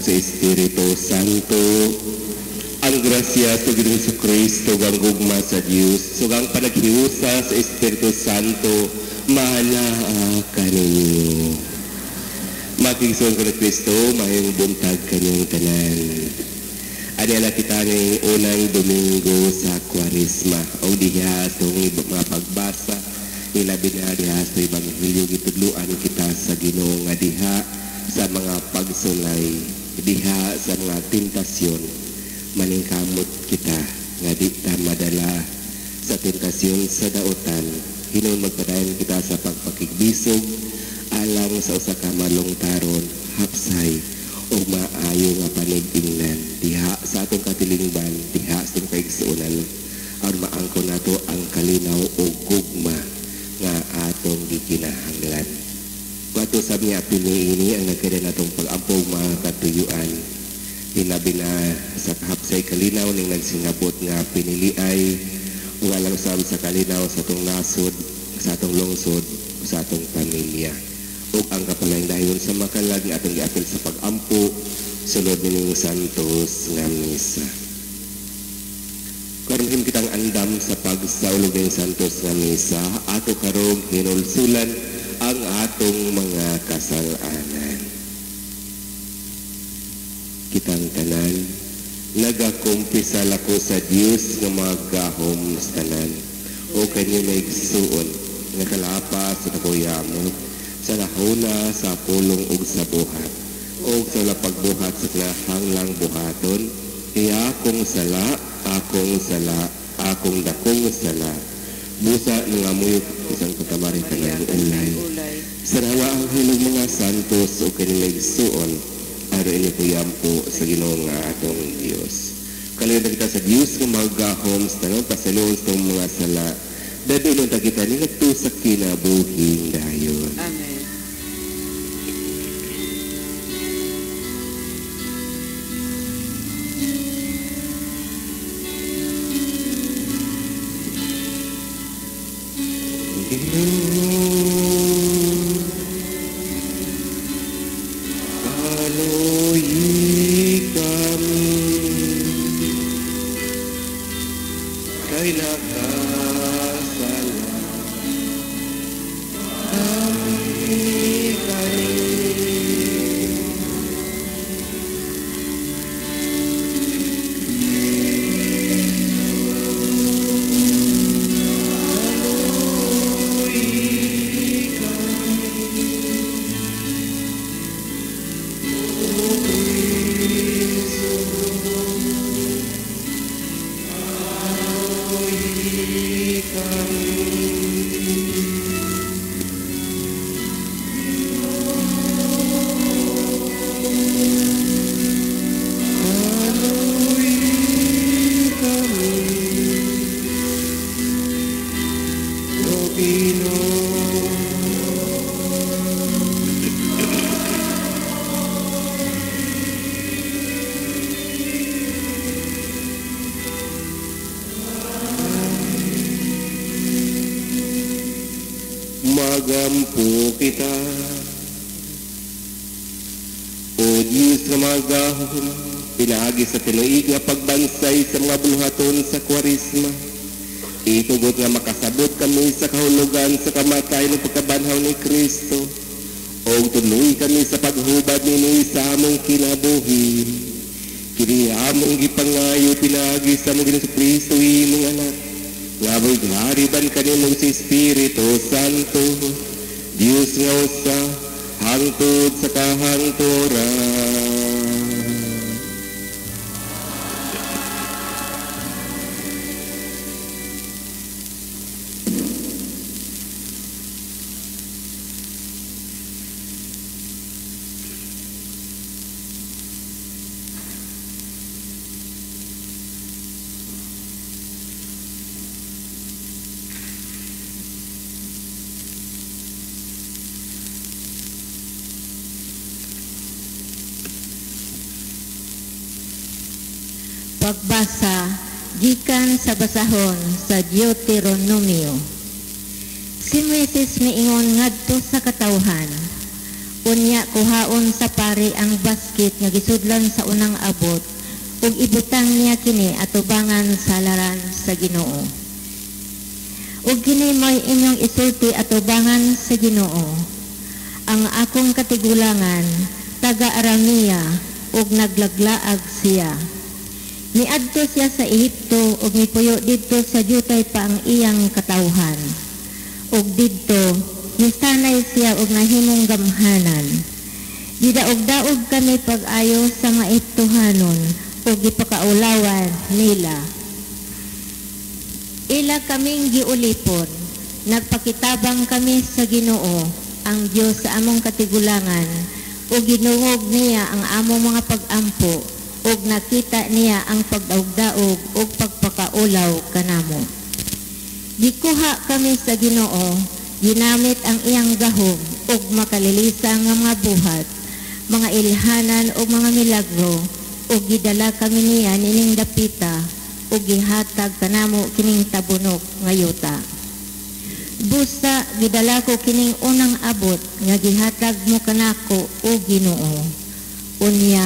Sa Espiritu Santo, ang grasya sa Ginoong sa Kristo ang gugma sa Dios, sugang panaghiusa sa Espiritu Santo, mahala kaninyo. Makigsoon ko na Kristo, mayong buntag kanyang tanan. Adela kita ng unang Domingo sa Kwarisma o diha itong mga pagbasa nila binadiha sa Ebanghelyo gitudluan kita sa Ginoo nga diha sa mga pagsulay diha sa mga tentasyon maningkamot kita nga di ta madala sa tentasyon sa dautan hinon magpadayon kita sa pagpakigbisog misa ato karog hinulsulan ang atong mga kasalanan. Kitang tanan nagakumpisal ako sa Dios nga magahom sa tanan. O kanyo may gisuon nga kalapas sa takuyamot sa lahuna sa pulong ug sa buhat. O sa lapagbuhat sa kinahanglang buhaton iya akong sala akong sala akong dakong sala busa nga muyok isang katamari kanang Ulay. sarawa ang hilog mga santos o kanilang suon aro ini kuyampo sa Ginoo nga atong Dios kalimutan kita sa Dios nga magahom sa tanong pasalon sa mga sala dadulong ta kita ni ngadto sa kinabuhing dayon Amen. Ug makalilisa nga mga buhat, mga ilhanan ug mga milagro, ug gidala kami niya nining dapita ug gihatag kanamo kining tabunok nga yuta. Busa gidala ko kining unang abot nga gihatag mo kanako o Ginoo. Unya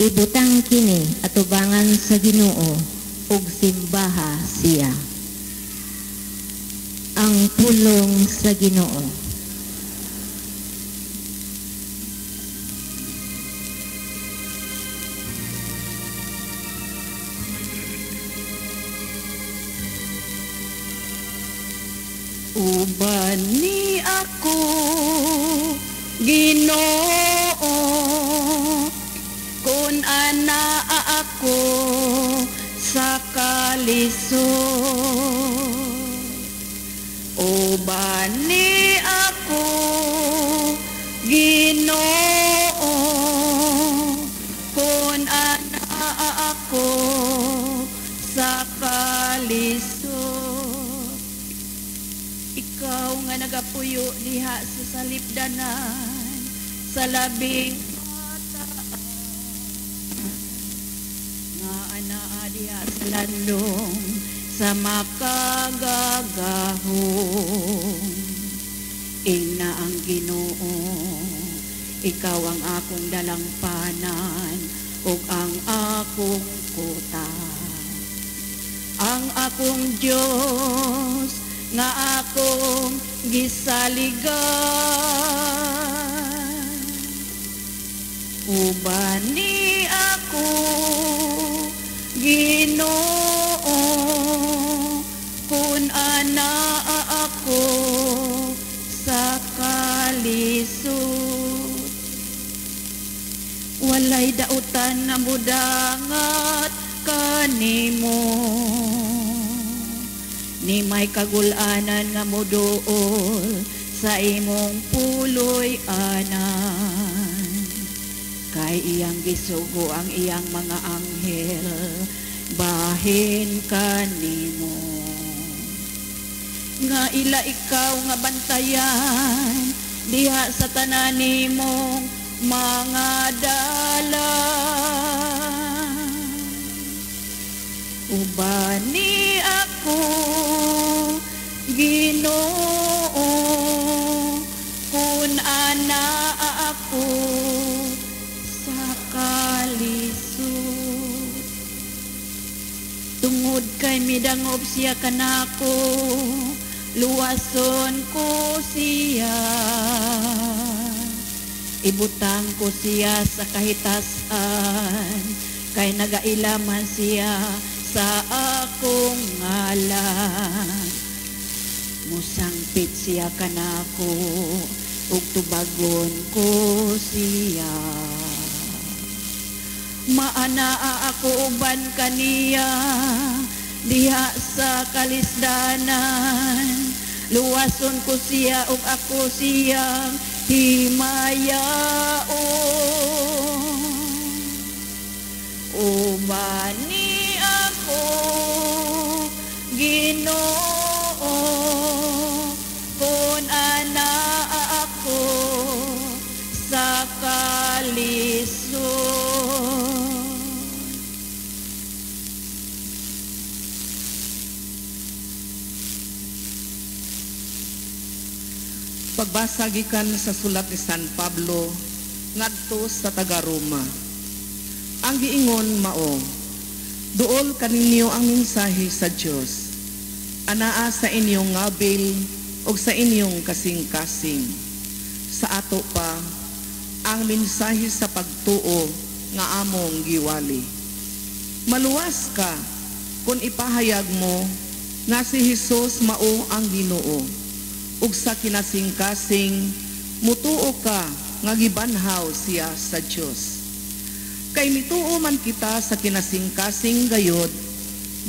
ibutang kini atubangan sa Ginoo ug simbaha siya. Ang pulong sa Ginoo. Uban ni ako, Ginoo, kung ana ako sa kaliso. Uban ni sa salipdanan sa labing diha sa landong sa makagagahong ina ang Ginoo ikaw ang akong dalampanan ug ang akong kuta. Ang akong Dios nga akong gisaligan. Uban ni ako, Ginoo, kung ana ako sa kalisod. Walay dautan nga mudangat kanimo ni may kagulanan nga moduol sa imong puloy anan. Kay iyang gisugo ang iyang mga anghel bahin kanimo nga ila ikaw nga bantayan diha sa tanan nimong mga dalan ubani ako Ginoo kun ana ako sa kalisod tungod kay midangop siya kanako luwason ko siya. Ibutang ko siya sa kahitasan kay nagailaman siya sa akong ngalan. Musangpit siya kanako ug tubagon ko siya. Maanaa ako uban kaniya diha sa kalisdanan. Luwason ko siya ug ako siyang himayaon. Umani ako, Ginoo, ana ako sa kalisod. Pagbasa gikan sa sulat ni San Pablo ngadto sa taga Roma. Ang giingon mao, duol kaninyo ang mensahe sa Dios. Anaa sa inyong ngabil o sa inyong kasing-kasing. Sa ato pa ang mensahe sa pagtuo nga among giwali. Maluwas ka kung ipahayag mo nga si Hesus mao ang Ginoo ug sa kinasing-kasing mutuo ka nga gibanhaw siya sa Dios. Kay mituo man kita sa kinasing-kasing gayod,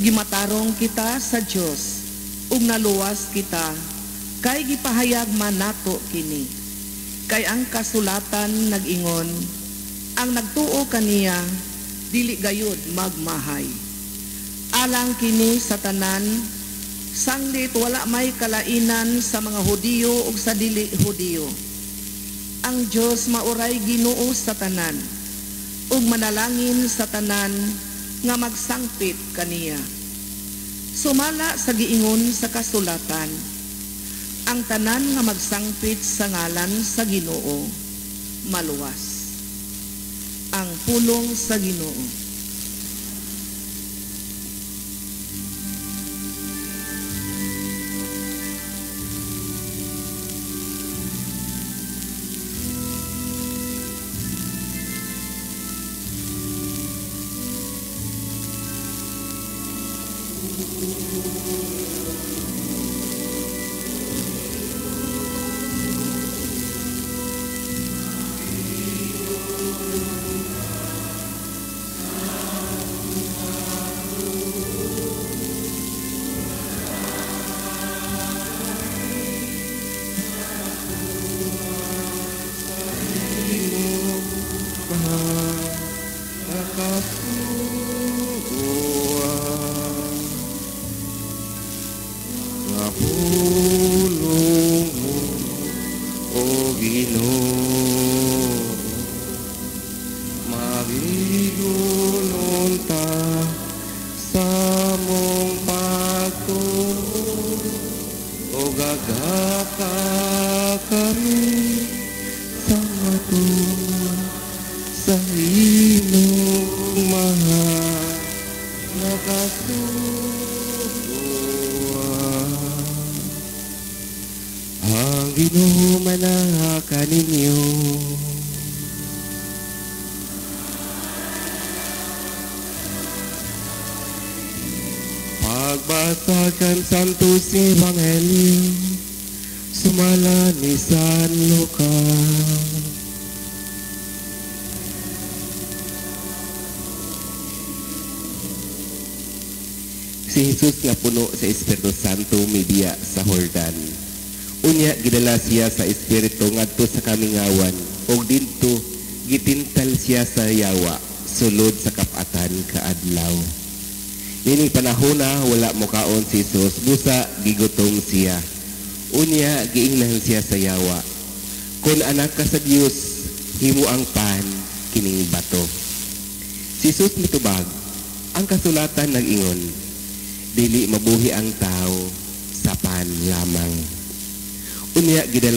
gimatarong kita sa Dios ug naluwas kita kay gipahayag man nato kini. Kay ang kasulatan nag-ingon, ang nagtuo kaniya dili gayud magmahay. Alang kini sa tanan Sanglit wala may kalainan sa mga Hudiyo ug sa dili Hudiyo. Ang Dios mauray Ginoo sa tanan ug manalangin sa tanan nga magsangpit kaniya. Sumala sa giingon sa kasulatan, ang tanan nga magsangpit sa ngalan sa Ginoo maluwas. Ang pulong sa Ginoo.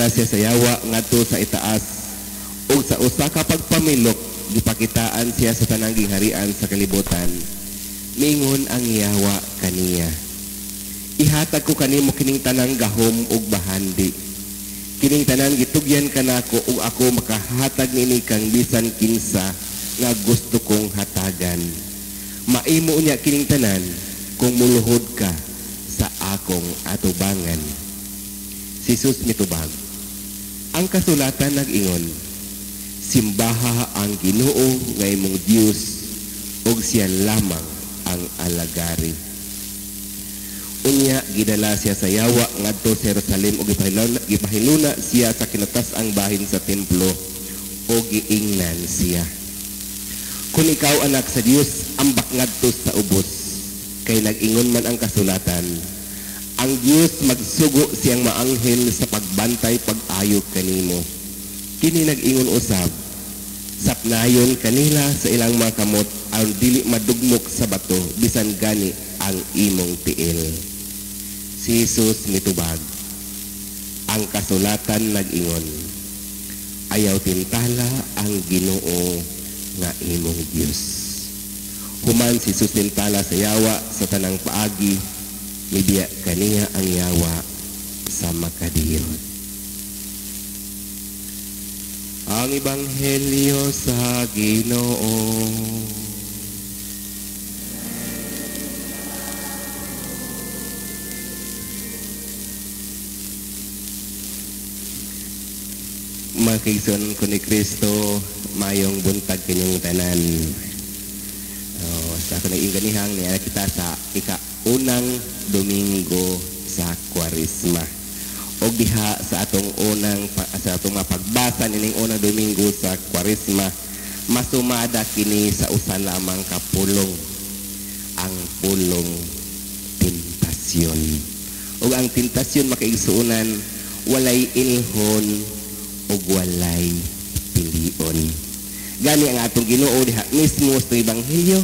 Siya sa yawa ngadto sa itaas ug sa usa ka pagpamilok gipakitaan siya sa tanang gingharian sa kalibutan. Mingon ang yawa kaniya. Ihatag ko kanimo kining tanang gahom ug bahandi. Kining tanan gitugyan kanako ug ako makahatag nini kang bisan kinsa nga gusto kong hatagan. Maimo unya kining tanan kung muluhod ka sa akong atubangan. Si Jesus mitubag. Ang kasulatan nag-ingon, Simbaha ang ginoo nga imong Diyos ug siya lamang ang alagari. Unya gidala siya sa yawa ngadto sa Jerusalem ug gipahiluna, siya sa kinatas-ang bahin sa templo ug giingnan siya. Kung ikaw anak sa Dios, ambak ngadto sa ubos kay nag-ingon man ang kasulatan. Ang Dios magsugo siyang maanghel sa pagbantay pag-ayog kanimo. Kini nag-ingon usab, sapnayon kanila sa ilang mga kamot ang dili madugmok sa bato bisan gani ang imong tiil. Si Jesus mitubag. ang kasulatan nag-ingon. Ayaw tintala ang Ginoo nga imong Dios. Human si Jesus tintala sa yawa sa tanang paagi, mibiya kaniya ang yawa sa makadiyot. Ang Ebanghelyo sa Ginoo. Makigson ko ni Kristo, mayong buntag kanyang tanan. Oh, sa ako naging ganihang niya kita sa ika-unang Domingo sa Kwarisma. O diha sa atong unang sa atong mapagbasa nining unang Domingo sa Kwarisma, masumada kini sa usa lamang ka ang pulong tentasyon. O ang tentasyon makaigsuunan walay ilhon ug walay pilion. Gani ang atong Ginoo diha mismo sa ebanghelyo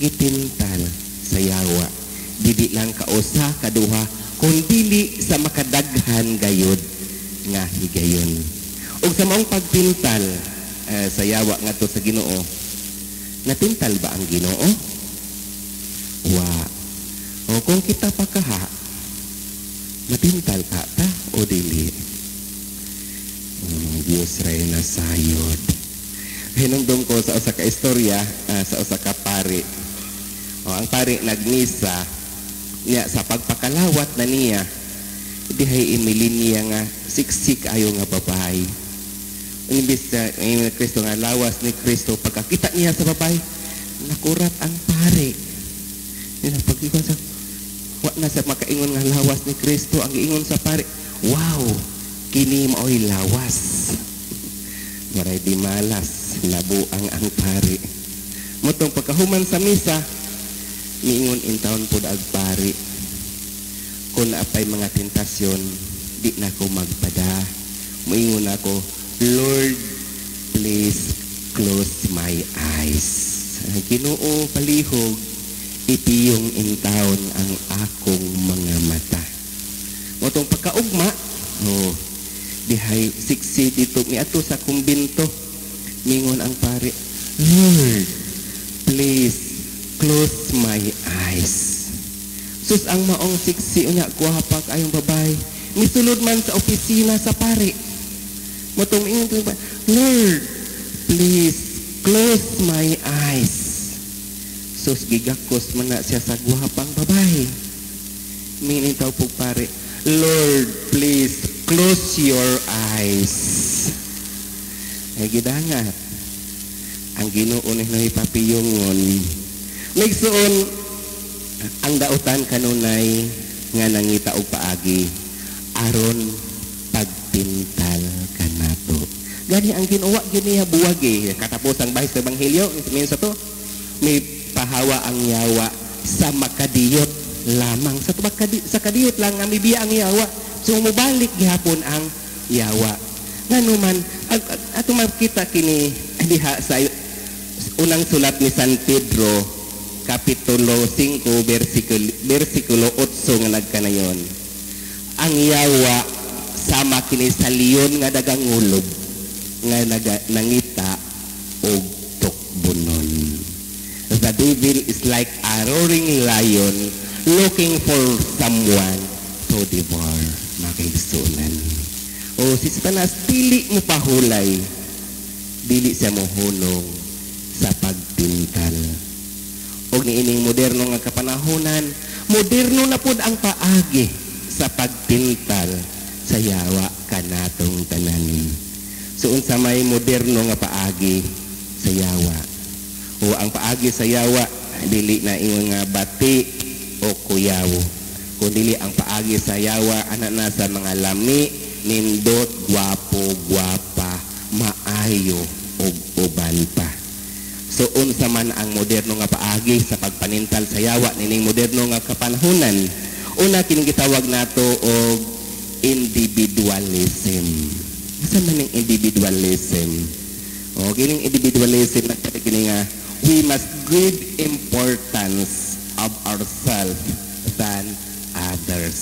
gitintal sa yawa. Dili lang ka usa kaduha kun dili sa makadaghan gayud nga higayon. Ug sa maong pagpintal eh, sa yawa ngadto sa Ginoo, natintal ba ang Ginoo? Wa. O kung kita pa kaha, natintal ka ta o dili? Mm, Diyos ray na sayod. Hinumdum ko sa usa ka istorya ah, sa usa ka pari. O, ang pari nagmisa niya sa pagpakalawat na niya dihay imilin niya nga siksik ayo nga babae. Imbis sa uh, Kristo nga lawas ni Kristo pagkakita niya sa babae nakurat ang pari. Niya pag-ikon sa wa na sa makaingon nga lawas ni Kristo ang giingon sa pari. Wow, kini maoy lawas. Maray di malas, nabuang ang pari. Motong pagkahuman sa misa, miingon in taon po ag pari. Kung apay mga tentasyon, di na ko magpada. Moingon ako, Lord, please close my eyes. Ginoo palihog, ipiyong in taon ang akong mga mata. Motong pagkaugma, oh, dihay siksi dito mi ato sa kumbinto mingon ang pare Lord please close my eyes sus ang maong siksi unya kuhapak ayong babae misulod man sa opisina sa pare motong ingon to ba Lord please close my eyes sus gigakos man na siya sa guhapang babae minitaw po pare Lord please close your eyes. Ay gidangat. Ang Ginoo ni na ipapiyongon. Nagsuon ang dautan kanunay nga nangita og paagi aron pagpintal kanato. Gani ang Ginoo gini buwag eh. Katapos ang bahis sa ebanghelyo, min sa to may pahawa ang yawa sa makadiyot lamang sa makadi, sa kadiyot lang nga mibiya ang yawa So mubalik gihapon ang yawa. Nganuman ag- ag- ato makita kini diha sa unang sulat ni San Pedro kapitulo 5 versikulo versikulo 8 nga nagkanayon. Ang yawa sama kini sa leon nga dagang ulob nga naga, nangita og tukbunon. The devil is like a roaring lion looking for someone to devour makigsunan. O si Satanas, dili mo pahulay. Dili siya mo hunong sa pagpintal. O niining moderno nga kapanahonan, moderno na pud ang paagi sa pagpintal sa yawa kanatong tanan. So unsa may moderno nga paagi sa yawa. O ang paagi sa yawa, dili na ingon nga bati o kuyaw kundi ang paagi sa yawa ana na sa mga lami nindot gwapo gwapa maayo ug uban pa so unsa man ang moderno nga paagi sa pagpanintal sa yawa nining moderno nga kapanahunan una kining gitawag nato og individualism. Asa man ang individualism? O kining individualism na kini nga we must give importance of ourselves than others.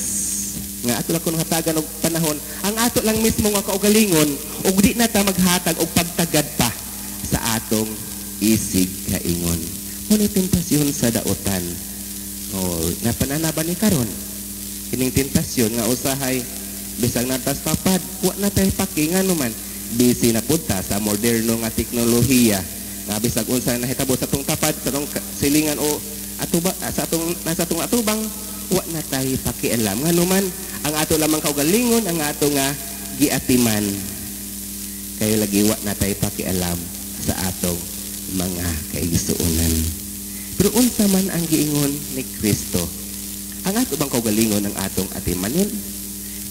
nga ato lang kung hatagan og panahon ang ato lang mismo nga kaugalingon ug di na ta maghatag og pagtagad pa sa atong isig kaingon mo ni tentasyon sa daotan. Oh napananaban ni karon. Kining tentasyon nga usahay. Bisag natas papad wa na tay pakingan man busy na punta sa moderno nga teknolohiya. Nga bisag unsa nahitabo sa tong tapad sa tong silingan o atuba ah, sa atong nasa atong atubang wa na tay pakialam. Nga numan ang ato lamang kaugalingon ang ato nga giatiman. Kayo lagi wa na tay pakialam sa atong mga kaigsuonan pero unsa man ang giingon ni Kristo ang ato bang kaugalingon ang atong atimanon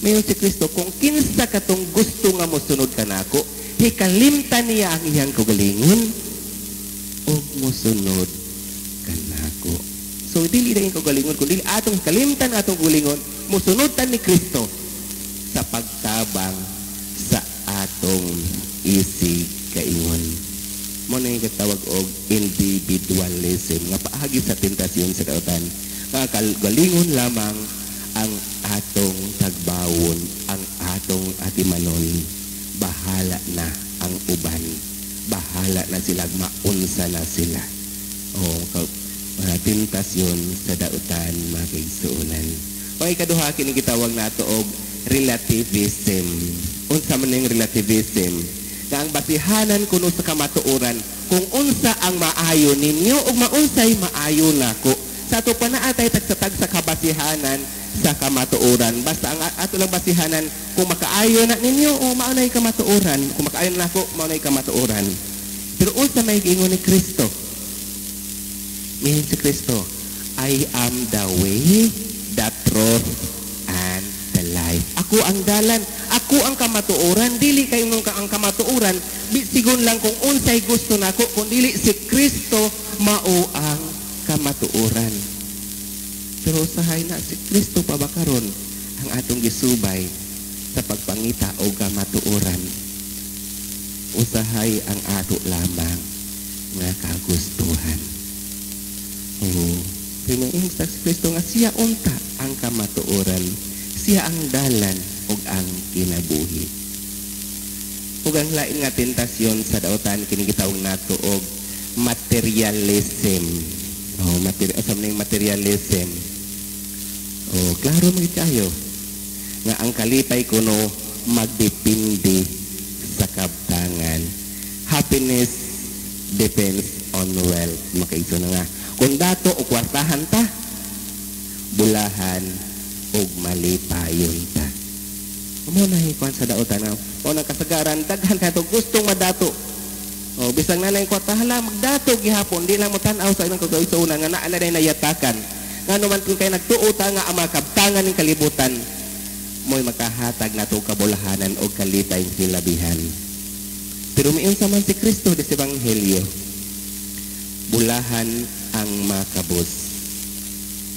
mayon si Kristo kung kinsa katong gusto nga mosunod kanako hikalimtan niya ang iyang kaugalingon ug mosunod kanako so dili na iyang kaugalingon kundi atong kalimtan atong kaugalingon mosunod ta ni Kristo sa pagtabang sa atong isig kaingon mo na yung katawag og individualism. Nga paagi sa tentasyon sa kautan nga galingon lamang ang atong tagbawon ang atong atimanon. Bahala na ang uban. Bahala na sila maunsa na sila. O mga tentasyon sa dautan mga kaigsuunan o ikaduha kini gitawag nato og relativism. Unsa man ning relativism ang basihanan kuno sa kamatuoran. Kung unsa ang maayo ninyo ug maunsay maayo nako. Sa ato pa naatay tagsatag sa kabasihanan sa kamatuoran. Basta ang ato lang basihanan kung makaayo na ninyo o maunay kamatuoran kung makaayo na nako maunay kamatuoran. Pero unsa may giingon ni Kristo? Mihin si Kristo, I am the way, the truth. Ako ang dalan, ako ang kamatuoran, dili kayo nung ka ang kamatuoran, sigon lang kung unsay gusto nako, kung dili si Kristo mao ang kamatuoran. Pero usahay na si Kristo pa karon ang atong gisubay sa pagpangita o kamatuoran. Usahay ang ato lamang nga kagustuhan. Oo. Pinuing sa Kristo nga siya unta ang kamatuoran. Siya ang dalan ug ang kinabuhi. Ug ang lain nga tentasyon sa dautan kini gitawag nato og materialism. Oh, materi asa man materialism. Oh, klaro mo kayo nga ang kalipay kuno magdepende sa kabtangan. Happiness depends on wealth. Makaito na nga. Kung dato o kwartahan ta, bulahan o malipayon ta. Amo na hikuan sa daotan nga. O nang kasagaran, daghan ka to gustong madato. O bisang nanay kwartahan lang, magdato gihapon, di lang mo tanaw sa ilang kagawisunan nga naa na nayatakan. Nga naman kung kayo nagtuo ta nga ang mga kabtangan ng kalibutan, mo'y makahatag na to kabulahanan o kalipay hilabihan. Pero may unsa man si Kristo di sa Ebanghelyo, bulahan ang makabos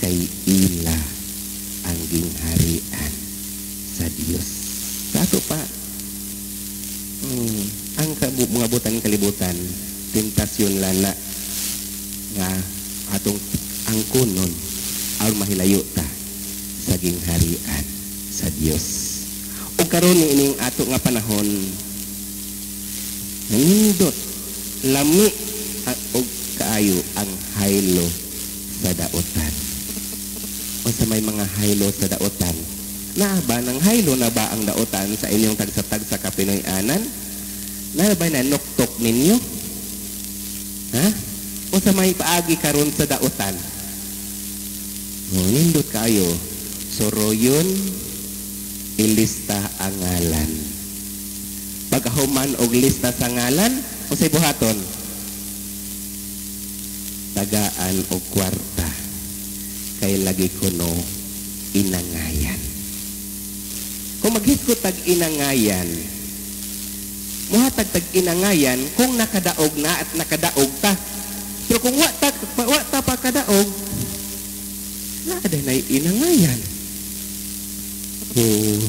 kay ila ang gingharian sa Dios. Sa ato pa, mm, ang kabu- mga butan kalibutan, tentasyon lala nga atong ang kunon aron mahilayo ta sa gingharian sa Dios. O karon ni ining ato nga panahon nanindot lami og kaayo ang haylo sa daotan. O sa may mga haylo sa daotan, na ba ng haylo na ba ang daotan sa inyong tagsatag sa kapinoy-anan? Na ba na nuktok ninyo? Ha? O sa may paagi karon sa daotan? O, nindot kayo. Soroyon, ilista ang ngalan. Pagkahuman og lista sa ngalan, o sa buhaton, tagaan o kwarta kay lagi kuno inangayan. Kung maghiskot tag inangayan, muhatag tag inangayan kung nakadaog na at nakadaog ta. Pero kung wa ta, wa ta pa kadaog, na na inangayan. Oh.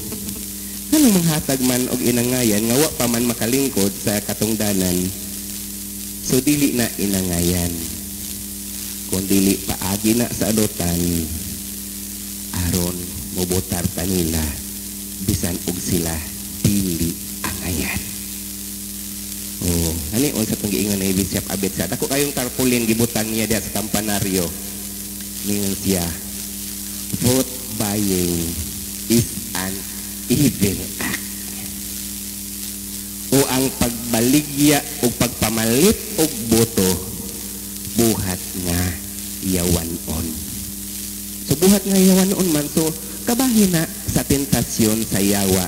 Anong manghatag man og inangayan nga wa pa man makalingkod sa katungdanan. So dili na inangayan kung dili paagi na sa adotan aron mobotar ta bisan og sila dili angayan. Oh, ani unsa tong giingon ni Bishop Abet sa ako kayong tarpaulin gibutang niya diha sa kampanaryo. Ningon siya, vote buying is an evil act. O ang pagbaligya o pagpamalit yawa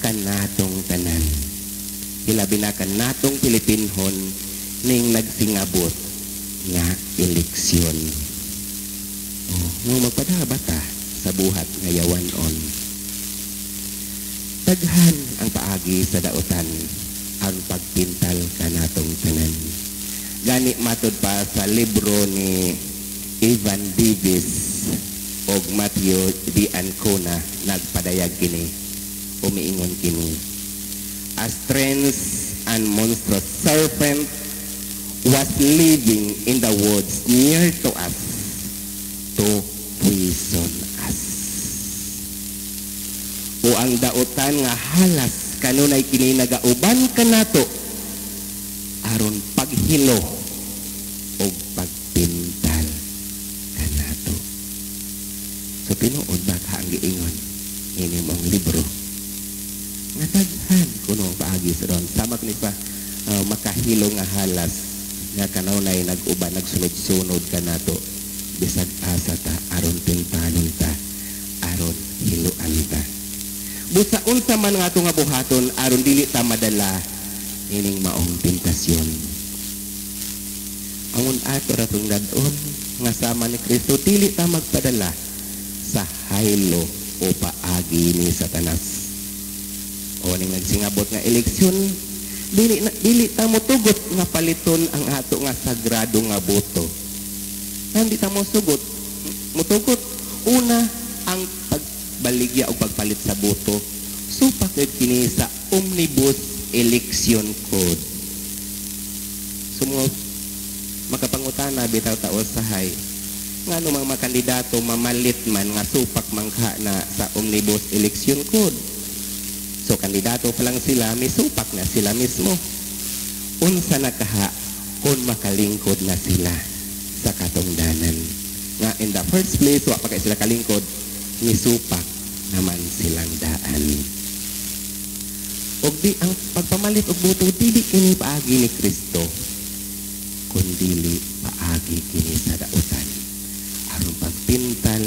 kanatong tanan. Hilabi na kanatong Pilipinhon ning nagsingabot nga eleksyon. Oh, nga magpadabata sa buhat nga yawanon. Daghan ang paagi sa dautan ang pagpintal kanatong tanan. Gani matod pa sa libro ni Ivan Davis o Matthew D. Ancona nagpadayag kini umiingon kini a strange and monstrous serpent was living in the woods near to us to poison us. O ang dautan nga halas kanunay kini nagauban kanato aron paghilo nagsunod-sunod kanato bisag asa ta aron pintanon ta aron hiluan ta. Busa unsa man nga nga buhaton aron dili ta madala ining maong tentasyon angon ato ra tong dadon nga sama ni Kristo dili ta magpadala sa haylo o paagi ni Satanas. O ning nagsingabot nga eleksyon dili na, dili ta motugot nga paliton ang ato nga sagrado nga boto hindi ta mo sugot mutugot. Una ang pagbaligya o pagpalit sa boto supak so, kini sa omnibus election code. Sumo makapangutana bitaw ta usahay. Nga ano mga kandidato mamalit man nga supak mangka na sa omnibus election code. So kandidato pa lang sila may supak na sila mismo. Unsa na kaha kung makalingkod na sila sa katungdanan nga in the first place wa pa sila kalingkod ni supak naman silang daan. Og di ang pagpamalit og boto dili kini paagi ni Kristo kundili paagi kini sa dautan. Aron pagpintal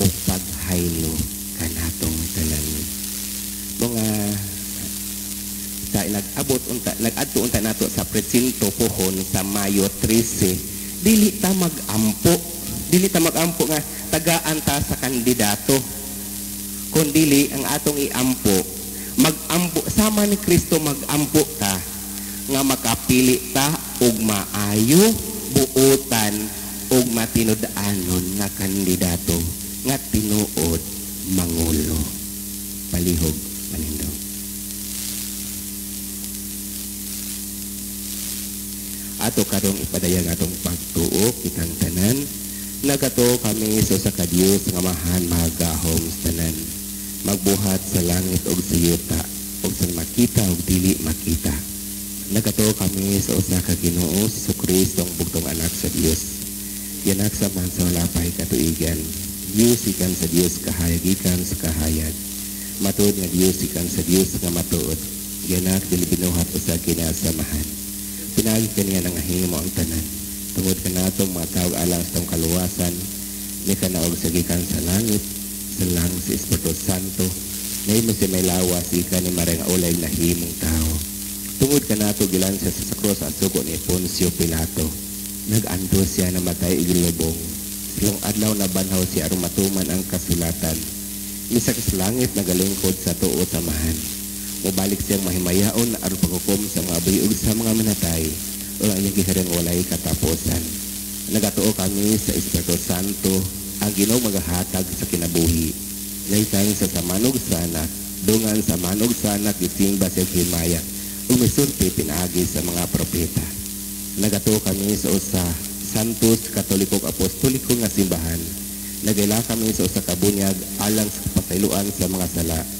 o paghaylo kanatong tanan. Mga sa nag-abot unta nag-adto unta nato sa presinto pohon sa Mayo 13 dili ta mag-ampo. Dili ta mag-ampo nga tagaan ta sa kandidato. Kundili ang atong iampo mag-ampo sama ni Kristo mag-ampo ta nga makapili ta og maayo buotan og matinud-anon nga kandidato nga tinuod mangulo. Palihog ato karong ipadayag atong pagtuo kitang tanan nagato kami so sa kadiyos nga mahan magahom tanan magbuhat sa langit og sa yuta og sa makita og dili makita. Nagato kami sa usa ka Ginoo si Kristo ang bugtong anak sa Dios yanak sa man sa lapay katuigan. Diyos ikan sa Diyos kahayag ikan sa kahayag. Matuod nga Diyos ikan sa Diyos nga matuod. Yanak dili binuhat usa kinasamahan pinagi kaniya ng ahimo ang tanan. Tungod ka natong mga tawag alang sa kaluwasan ni kanaog sa gikan sa langit sa lang si Espiritu Santo. Na imo si may lawas ika ni marang ulay na himong tao. Tungod ka nato gilan sa sakros at suko ni Poncio Pilato. Nag-ando siya na matay igilubong silong adlaw na banhaw si arumatuman ang kasulatan. Misa sa langit nagalingkod sa tuo samahan mubalik siyang mahimayaon aron paghukom sa mga buyog sa mga manatay o ang iyang giharang walay katapusan. Nagatuo kami sa Espiritu Santo ang Ginoo magahatag sa kinabuhi. Laytang sa samanog sanak, dungan sa manog sanak gisimba sa himaya, umisulti pinaagi sa mga propeta. Nagatuo kami sa usa Santos Katolikog Apostoliko nga simbahan Nagila kami sa usa ka bunyag alang sa pasayloan sa mga sala.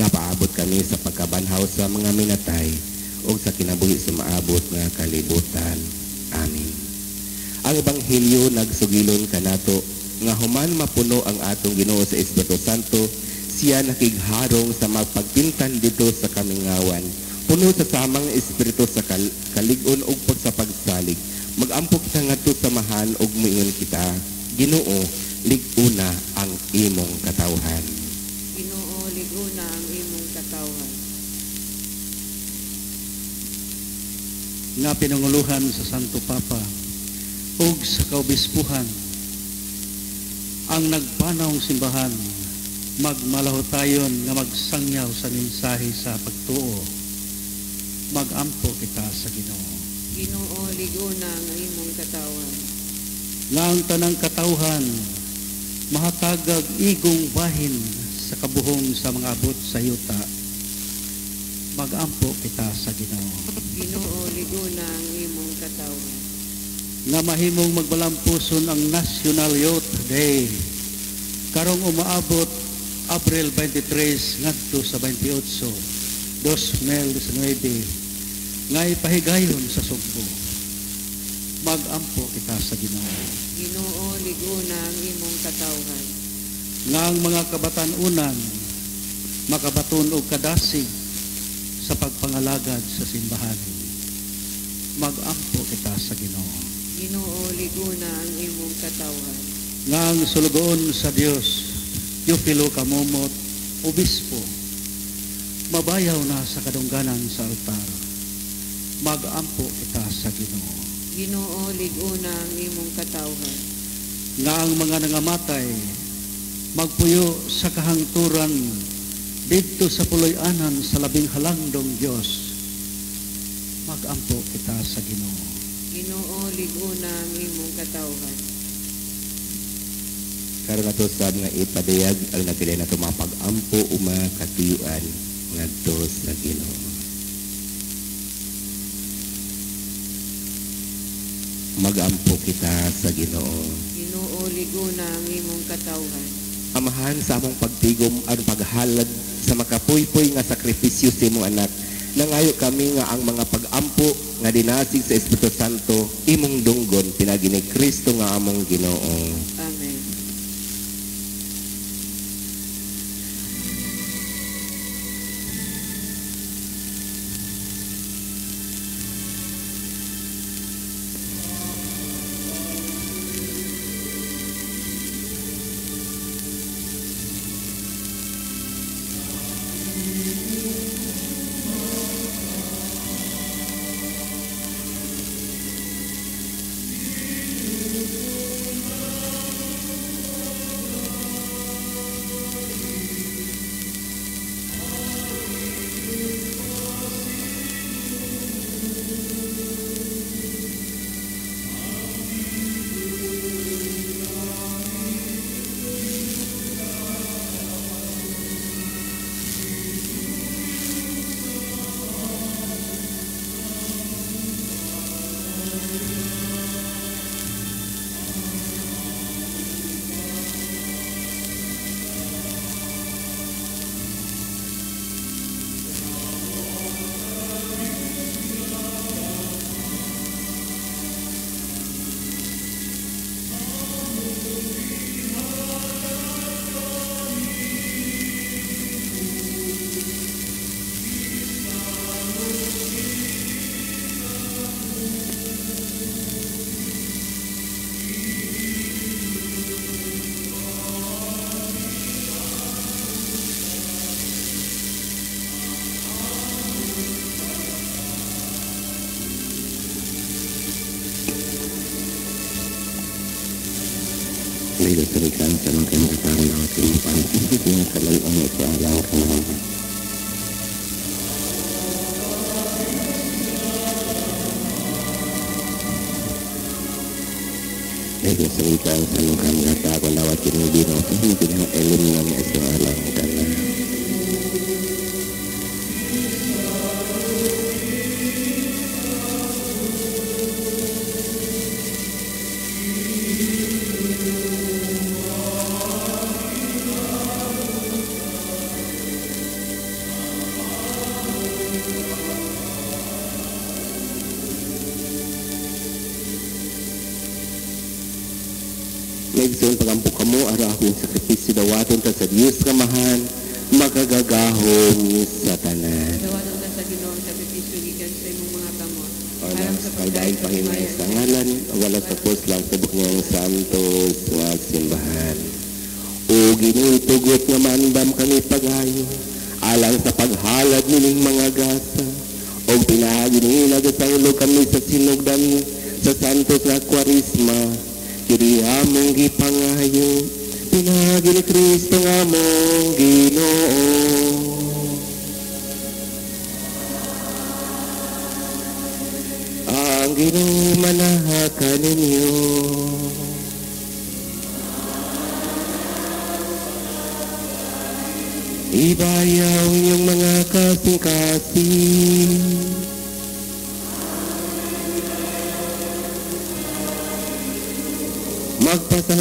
Nga paabot kami sa pagkabanhaw sa mga minatay o sa kinabuhi sa maabot nga kalibutan. Amen. Ang Ebanghelyo nagsugilon kanato nga human mapuno ang atong Ginoo sa Espiritu Santo siya nakigharong sa magpagpintan dito sa kamingawan. Puno sa samang espiritu sa kal kaligon ug pagsapagsalig. Magampo kita ngadto samahan ug muingon kita. Ginoo, liguna ang imong katawhan. Nga pinanguluhan sa Santo Papa ug sa kaobispuhan ang nagpanawng simbahan magmalahotayon nga magsangyaw sa mensahe sa pagtuo. Magampo kita sa Ginoo. Ginoo liguna ang imong katawhan. nga ang tanang katawhan mahatagag igong bahin sa kabuhong sa mga abot sa yuta. Magampo kita sa Ginoo. Ginoo liguna ang imong katawhan. nga mahimong magbalampuson ang National Youth Day. Karong umaabot April 23 ngadto sa 28 2019 nga ipahigayon sa Sugbo. Magampo kita sa Ginoo. Ginoo liguna ang imong katawhan. nga ang mga kabatan-unan makabaton og kadasig sa pagpangalagad sa simbahan magampo kita sa Ginoo. Ginoo liguna ang imong katawhan. nga ang sulugoon sa Dios Yupilo Kamomot Obispo. Mabayaw na sa kadungganan sa altar. Magampo kita sa Ginoo. Ginoo liguna ang imong katawhan. nga ang mga nangamatay magpuyo sa kahangturan didto sa puloy-anan sa labing halangdong Dios magampo kita sa Ginoo Ginoo liguna ang imong katawhan. Karon nato sa nga ipadayag ang nagkilay na tumapag-ampo uma katuyuan ngadto sa Ginoo. Magampo kita sa Ginoo. Ginoo liguna ang imong katawhan. Amahan sa among pagtigom aron paghalad sa makapuypoy nga sakripisyo sa imong anak. Nangayo kami nga ang mga pag-ampo nga dinasig sa Espiritu Santo imong dunggon pinagi ni Kristo nga among Ginoo.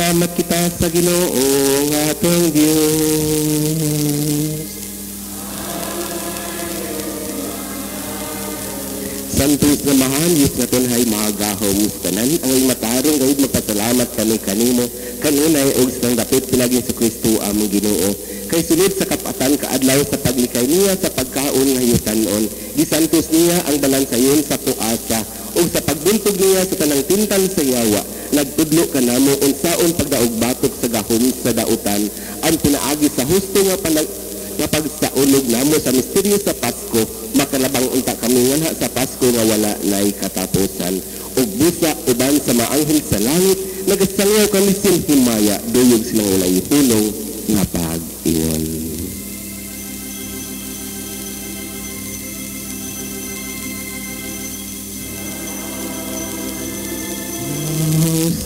Pinapasalamat kita sa ginoong ating Diyos. Santos na mahal, Diyos na tunhay maagahong tanan. Ang matarong gawid magpasalamat kami kanimo. Kanunay og sang dapit pinaging sa Kristo among ginoo. Kay sulod sa kapatan kaadlaw sa paglikay niya sa pagkaon nga yutanon. Gisantos niya ang balansayon sa tuasa o sa pagbuntog niya sa tanang tintal sa yawa nagtudlo ka namo unsaon pagdaugbatok sa gahom sa dautan ang pinaagi sa husto nga panag napagsaulog namo sa misteryo sa Pasko makalabang unta kami nga sa Pasko nga wala nay katapusan. Ug busa uban sa maanghel sa langit nagasangyaw kami sin himaya duyog silang walay hulong nga pag-iyon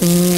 Mm.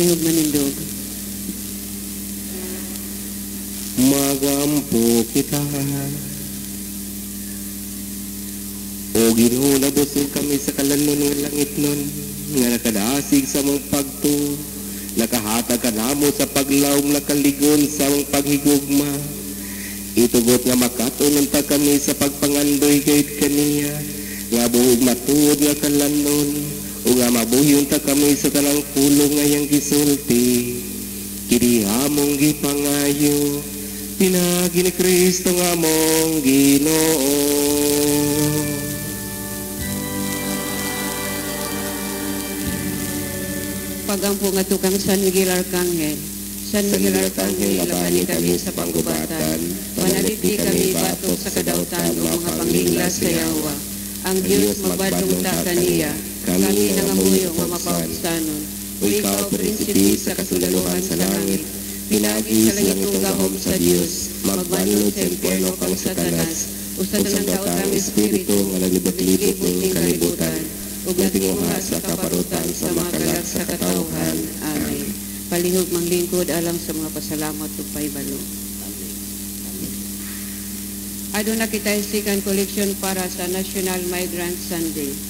Palihog manindog. Magam po kita. O Ginoo nabusog kami sa kalanon ng langit nun, nga nakadaasig sa mong pagto, nakahatag ka namo sa paglaom nakaligon sa mong paghigugma. Itugot nga makatunon ta kami sa pagpangandoy gayud kaniya, nga buhig matuod nga kalanon, o nga mabuhyon ta kami sa tanang pulong nga yang gisulti. Kini among gipangayo, pinagi ni Kristo nga mong Ginoo. Pagampo nga tukang San Miguel Arcangel. San Miguel Arcangel, labani kami sa panggubatan. Manaliti kami batok sa kadautan o mga panglinglas sa Yawa. Ang Diyos magbadong ta kaniya. Kami nangamuyo nga mapausanon. O ikaw, prinsipi sa kasulaluhan sa langit. Pinagi sa langitong gahom sa Diyos. Magbanlod sa impyerno kang satanas. O sa talang kautang espiritu nga naglibot-libot ng kalibutan. Ug natinguha sa kaparutan sa mga kalag sa katauhan. Amen. Palihog manglingkod alang sa mga pasalamat ug paibalo. Aduna na kita second collection para sa National Migrant Sunday.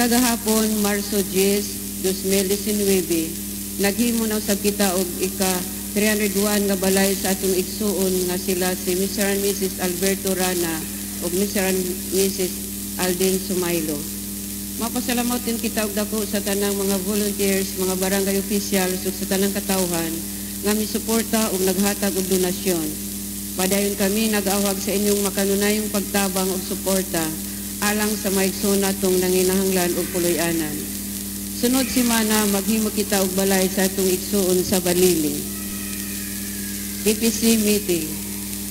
Kagahapon, Marso 10, 2019, naghimo na sa kita og ika 301 nga balay sa atong igsuon nga sila si Mr. and Mrs. Alberto Rana ug Mr. and Mrs. Alden Sumailo. Mapasalamat din kita og dako sa tanang mga volunteers, mga barangay officials ug sa tanang katawhan nga misuporta ug naghatag og donasyon. Padayon kami nag-awag sa inyong makanunayong pagtabang ug suporta alang sa maigsuna tong nanginahanglan ug puloy-anan. Sunod simana maghimo kita og balay sa atong igsuon sa Balili. PPC meeting.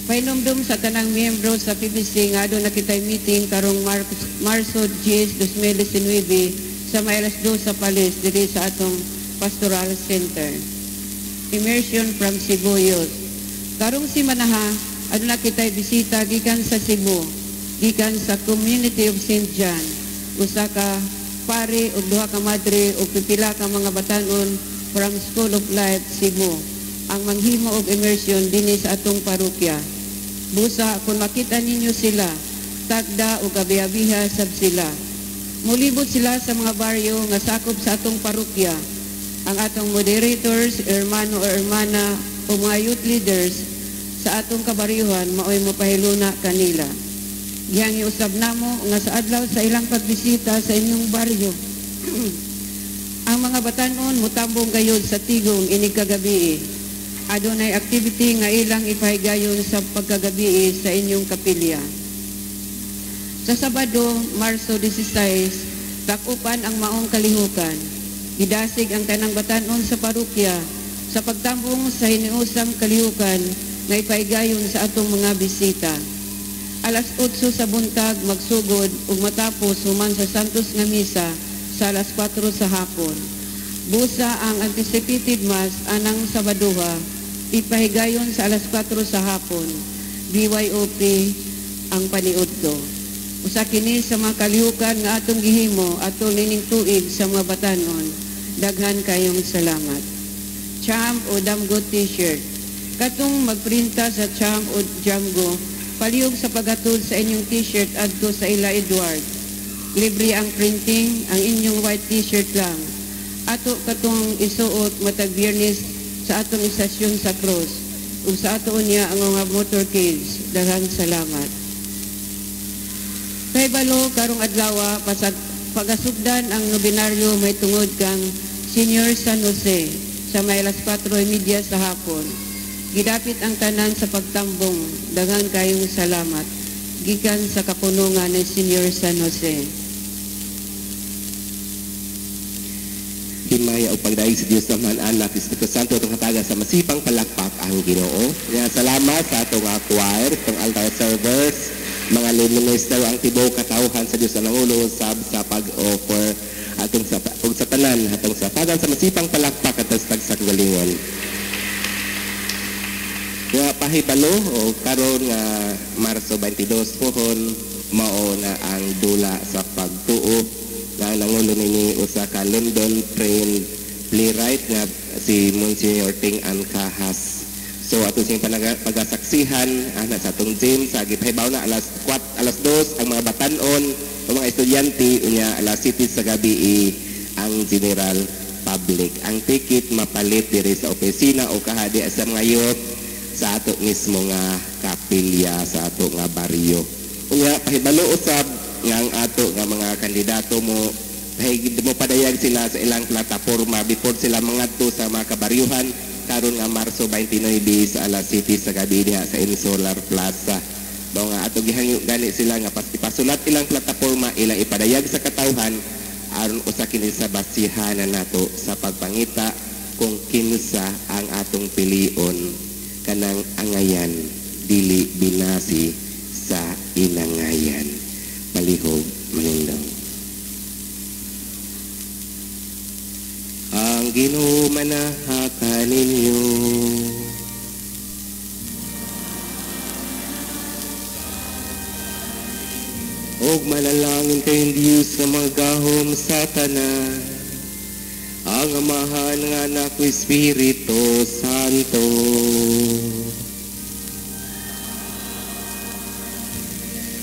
Painomdom sa tanang miyembro sa PPC nga adto na kitay meeting karong Mar Marso 10, 2019 sa may alas 2 sa Palis diri sa atong Pastoral Center. Immersion from Youth. Karong si Manaha, adto na kitay bisita gikan sa Cebu, gikan sa Community of St. John. Usa ka pare ug duha ka madre ug pipila ka mga batanon from School of Life Cebu ang manghimo og immersion dinhi sa atong parokya. Busa kung makita ninyo sila, tagda o gabi-abiha sab sila. Mulibot sila sa mga baryo nga sakop sa atong parokya. Ang atong moderators, hermano o hermana o mga youth leaders sa atong kabaryuhan maoy mapahiluna kanila. Gihang iusab namo nga sa adlaw sa ilang pagbisita sa inyong baryo. ang mga batanon mutambong gayud sa tigong inig kagabi adunay activity nga ilang ipahigayon sa pagkagabi sa inyong kapilya. Sa Sabado, Marso 16, takupan ang maong kalihukan. Gidasig ang tanang batanon sa parokya sa pagtambong sa hiniusang kalihukan nga ipahigayon sa atong mga bisita. Alas 8 sa buntag magsugod ug matapos human sa Santos nga misa sa alas 4 sa hapon. Busa ang anticipated mass anang Sabaduha ipahigayon sa alas 4 sa hapon. BYOP ang paniud ko. Usa kini sa mga kalihukan nga atong gihimo atong nining tuig sa mga batanon. Daghan kayong salamat. Champ o Damgo T-shirt. Katong magprinta sa Champ o Jamgo, palihog sa paghatod sa inyong T-shirt adto sa Ila Edward. Libre ang printing, ang inyong white T-shirt lang. Ato katong isuot matag biyernes sa atong istasyon sa cross ug sa ato niya ang mga motorcades. Daghang salamat. Kay balo karong adlaw pasag pagasugdan ang nobinaryo may tungod kang Senior San Jose sa may alas 4:30 sa hapon. Gidapit ang tanan sa pagtambong. Daghang kayong salamat. Gikan sa kapunungan ni Senior San Jose. himaya o pagdaig sa Diyos naman anak Espiritu Santo itong hataga sa masipang palakpak ang Ginoo. Kaya salamat sa atong uh, choir, itong altar servers, mga luminister ang tibaw katauhan sa Diyos na nangulo sab sa pag-offer atong sa sa tanan atong sa tagan sa masipang palakpak at sa. Kaya pahibalo o karon nga Marso 22 pohon mao na ang dula sa pagtuo nga nangulo nini usa ka London trained playwright nga si Monsignor Ting An Kahas. So ato sing panaga- pagasaksihan ana sa atong gym sa gipahibaw na alas 4 alas 2 ang mga batanon o mga estudyante unya alas 7 sa gabi i ang general public. Ang ticket mapalit diri sa opisina o kahadi sa mga youth sa ato mismo nga kapilya sa ato nga baryo. Unya pahibalo usab nga ang ato nga mga kandidato mo Hey, mo padayag sila sa ilang plataforma before sila mangadto sa mga kabaryuhan karon nga Marso 29 sa alas City sa gabi diha sa Insular Plaza. Mao nga ato gihangyo gani sila nga pas ipasulat ilang plataforma ilang ipadayag sa katawhan aron usa kini sa basihanan nato sa pagpangita kung kinsa ang atong pilion kanang angayan dili binasi sa inangayan. Palihog manindang. ang Ginoo manahaka ninyo. Og manalangin kayong Diyos nga magahom sa tanan. Ang amahan nga anak ko Espiritu Santo.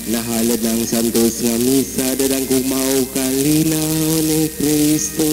Nahalad ng santos nga misa dadang kumaw kalinaw ni Kristo.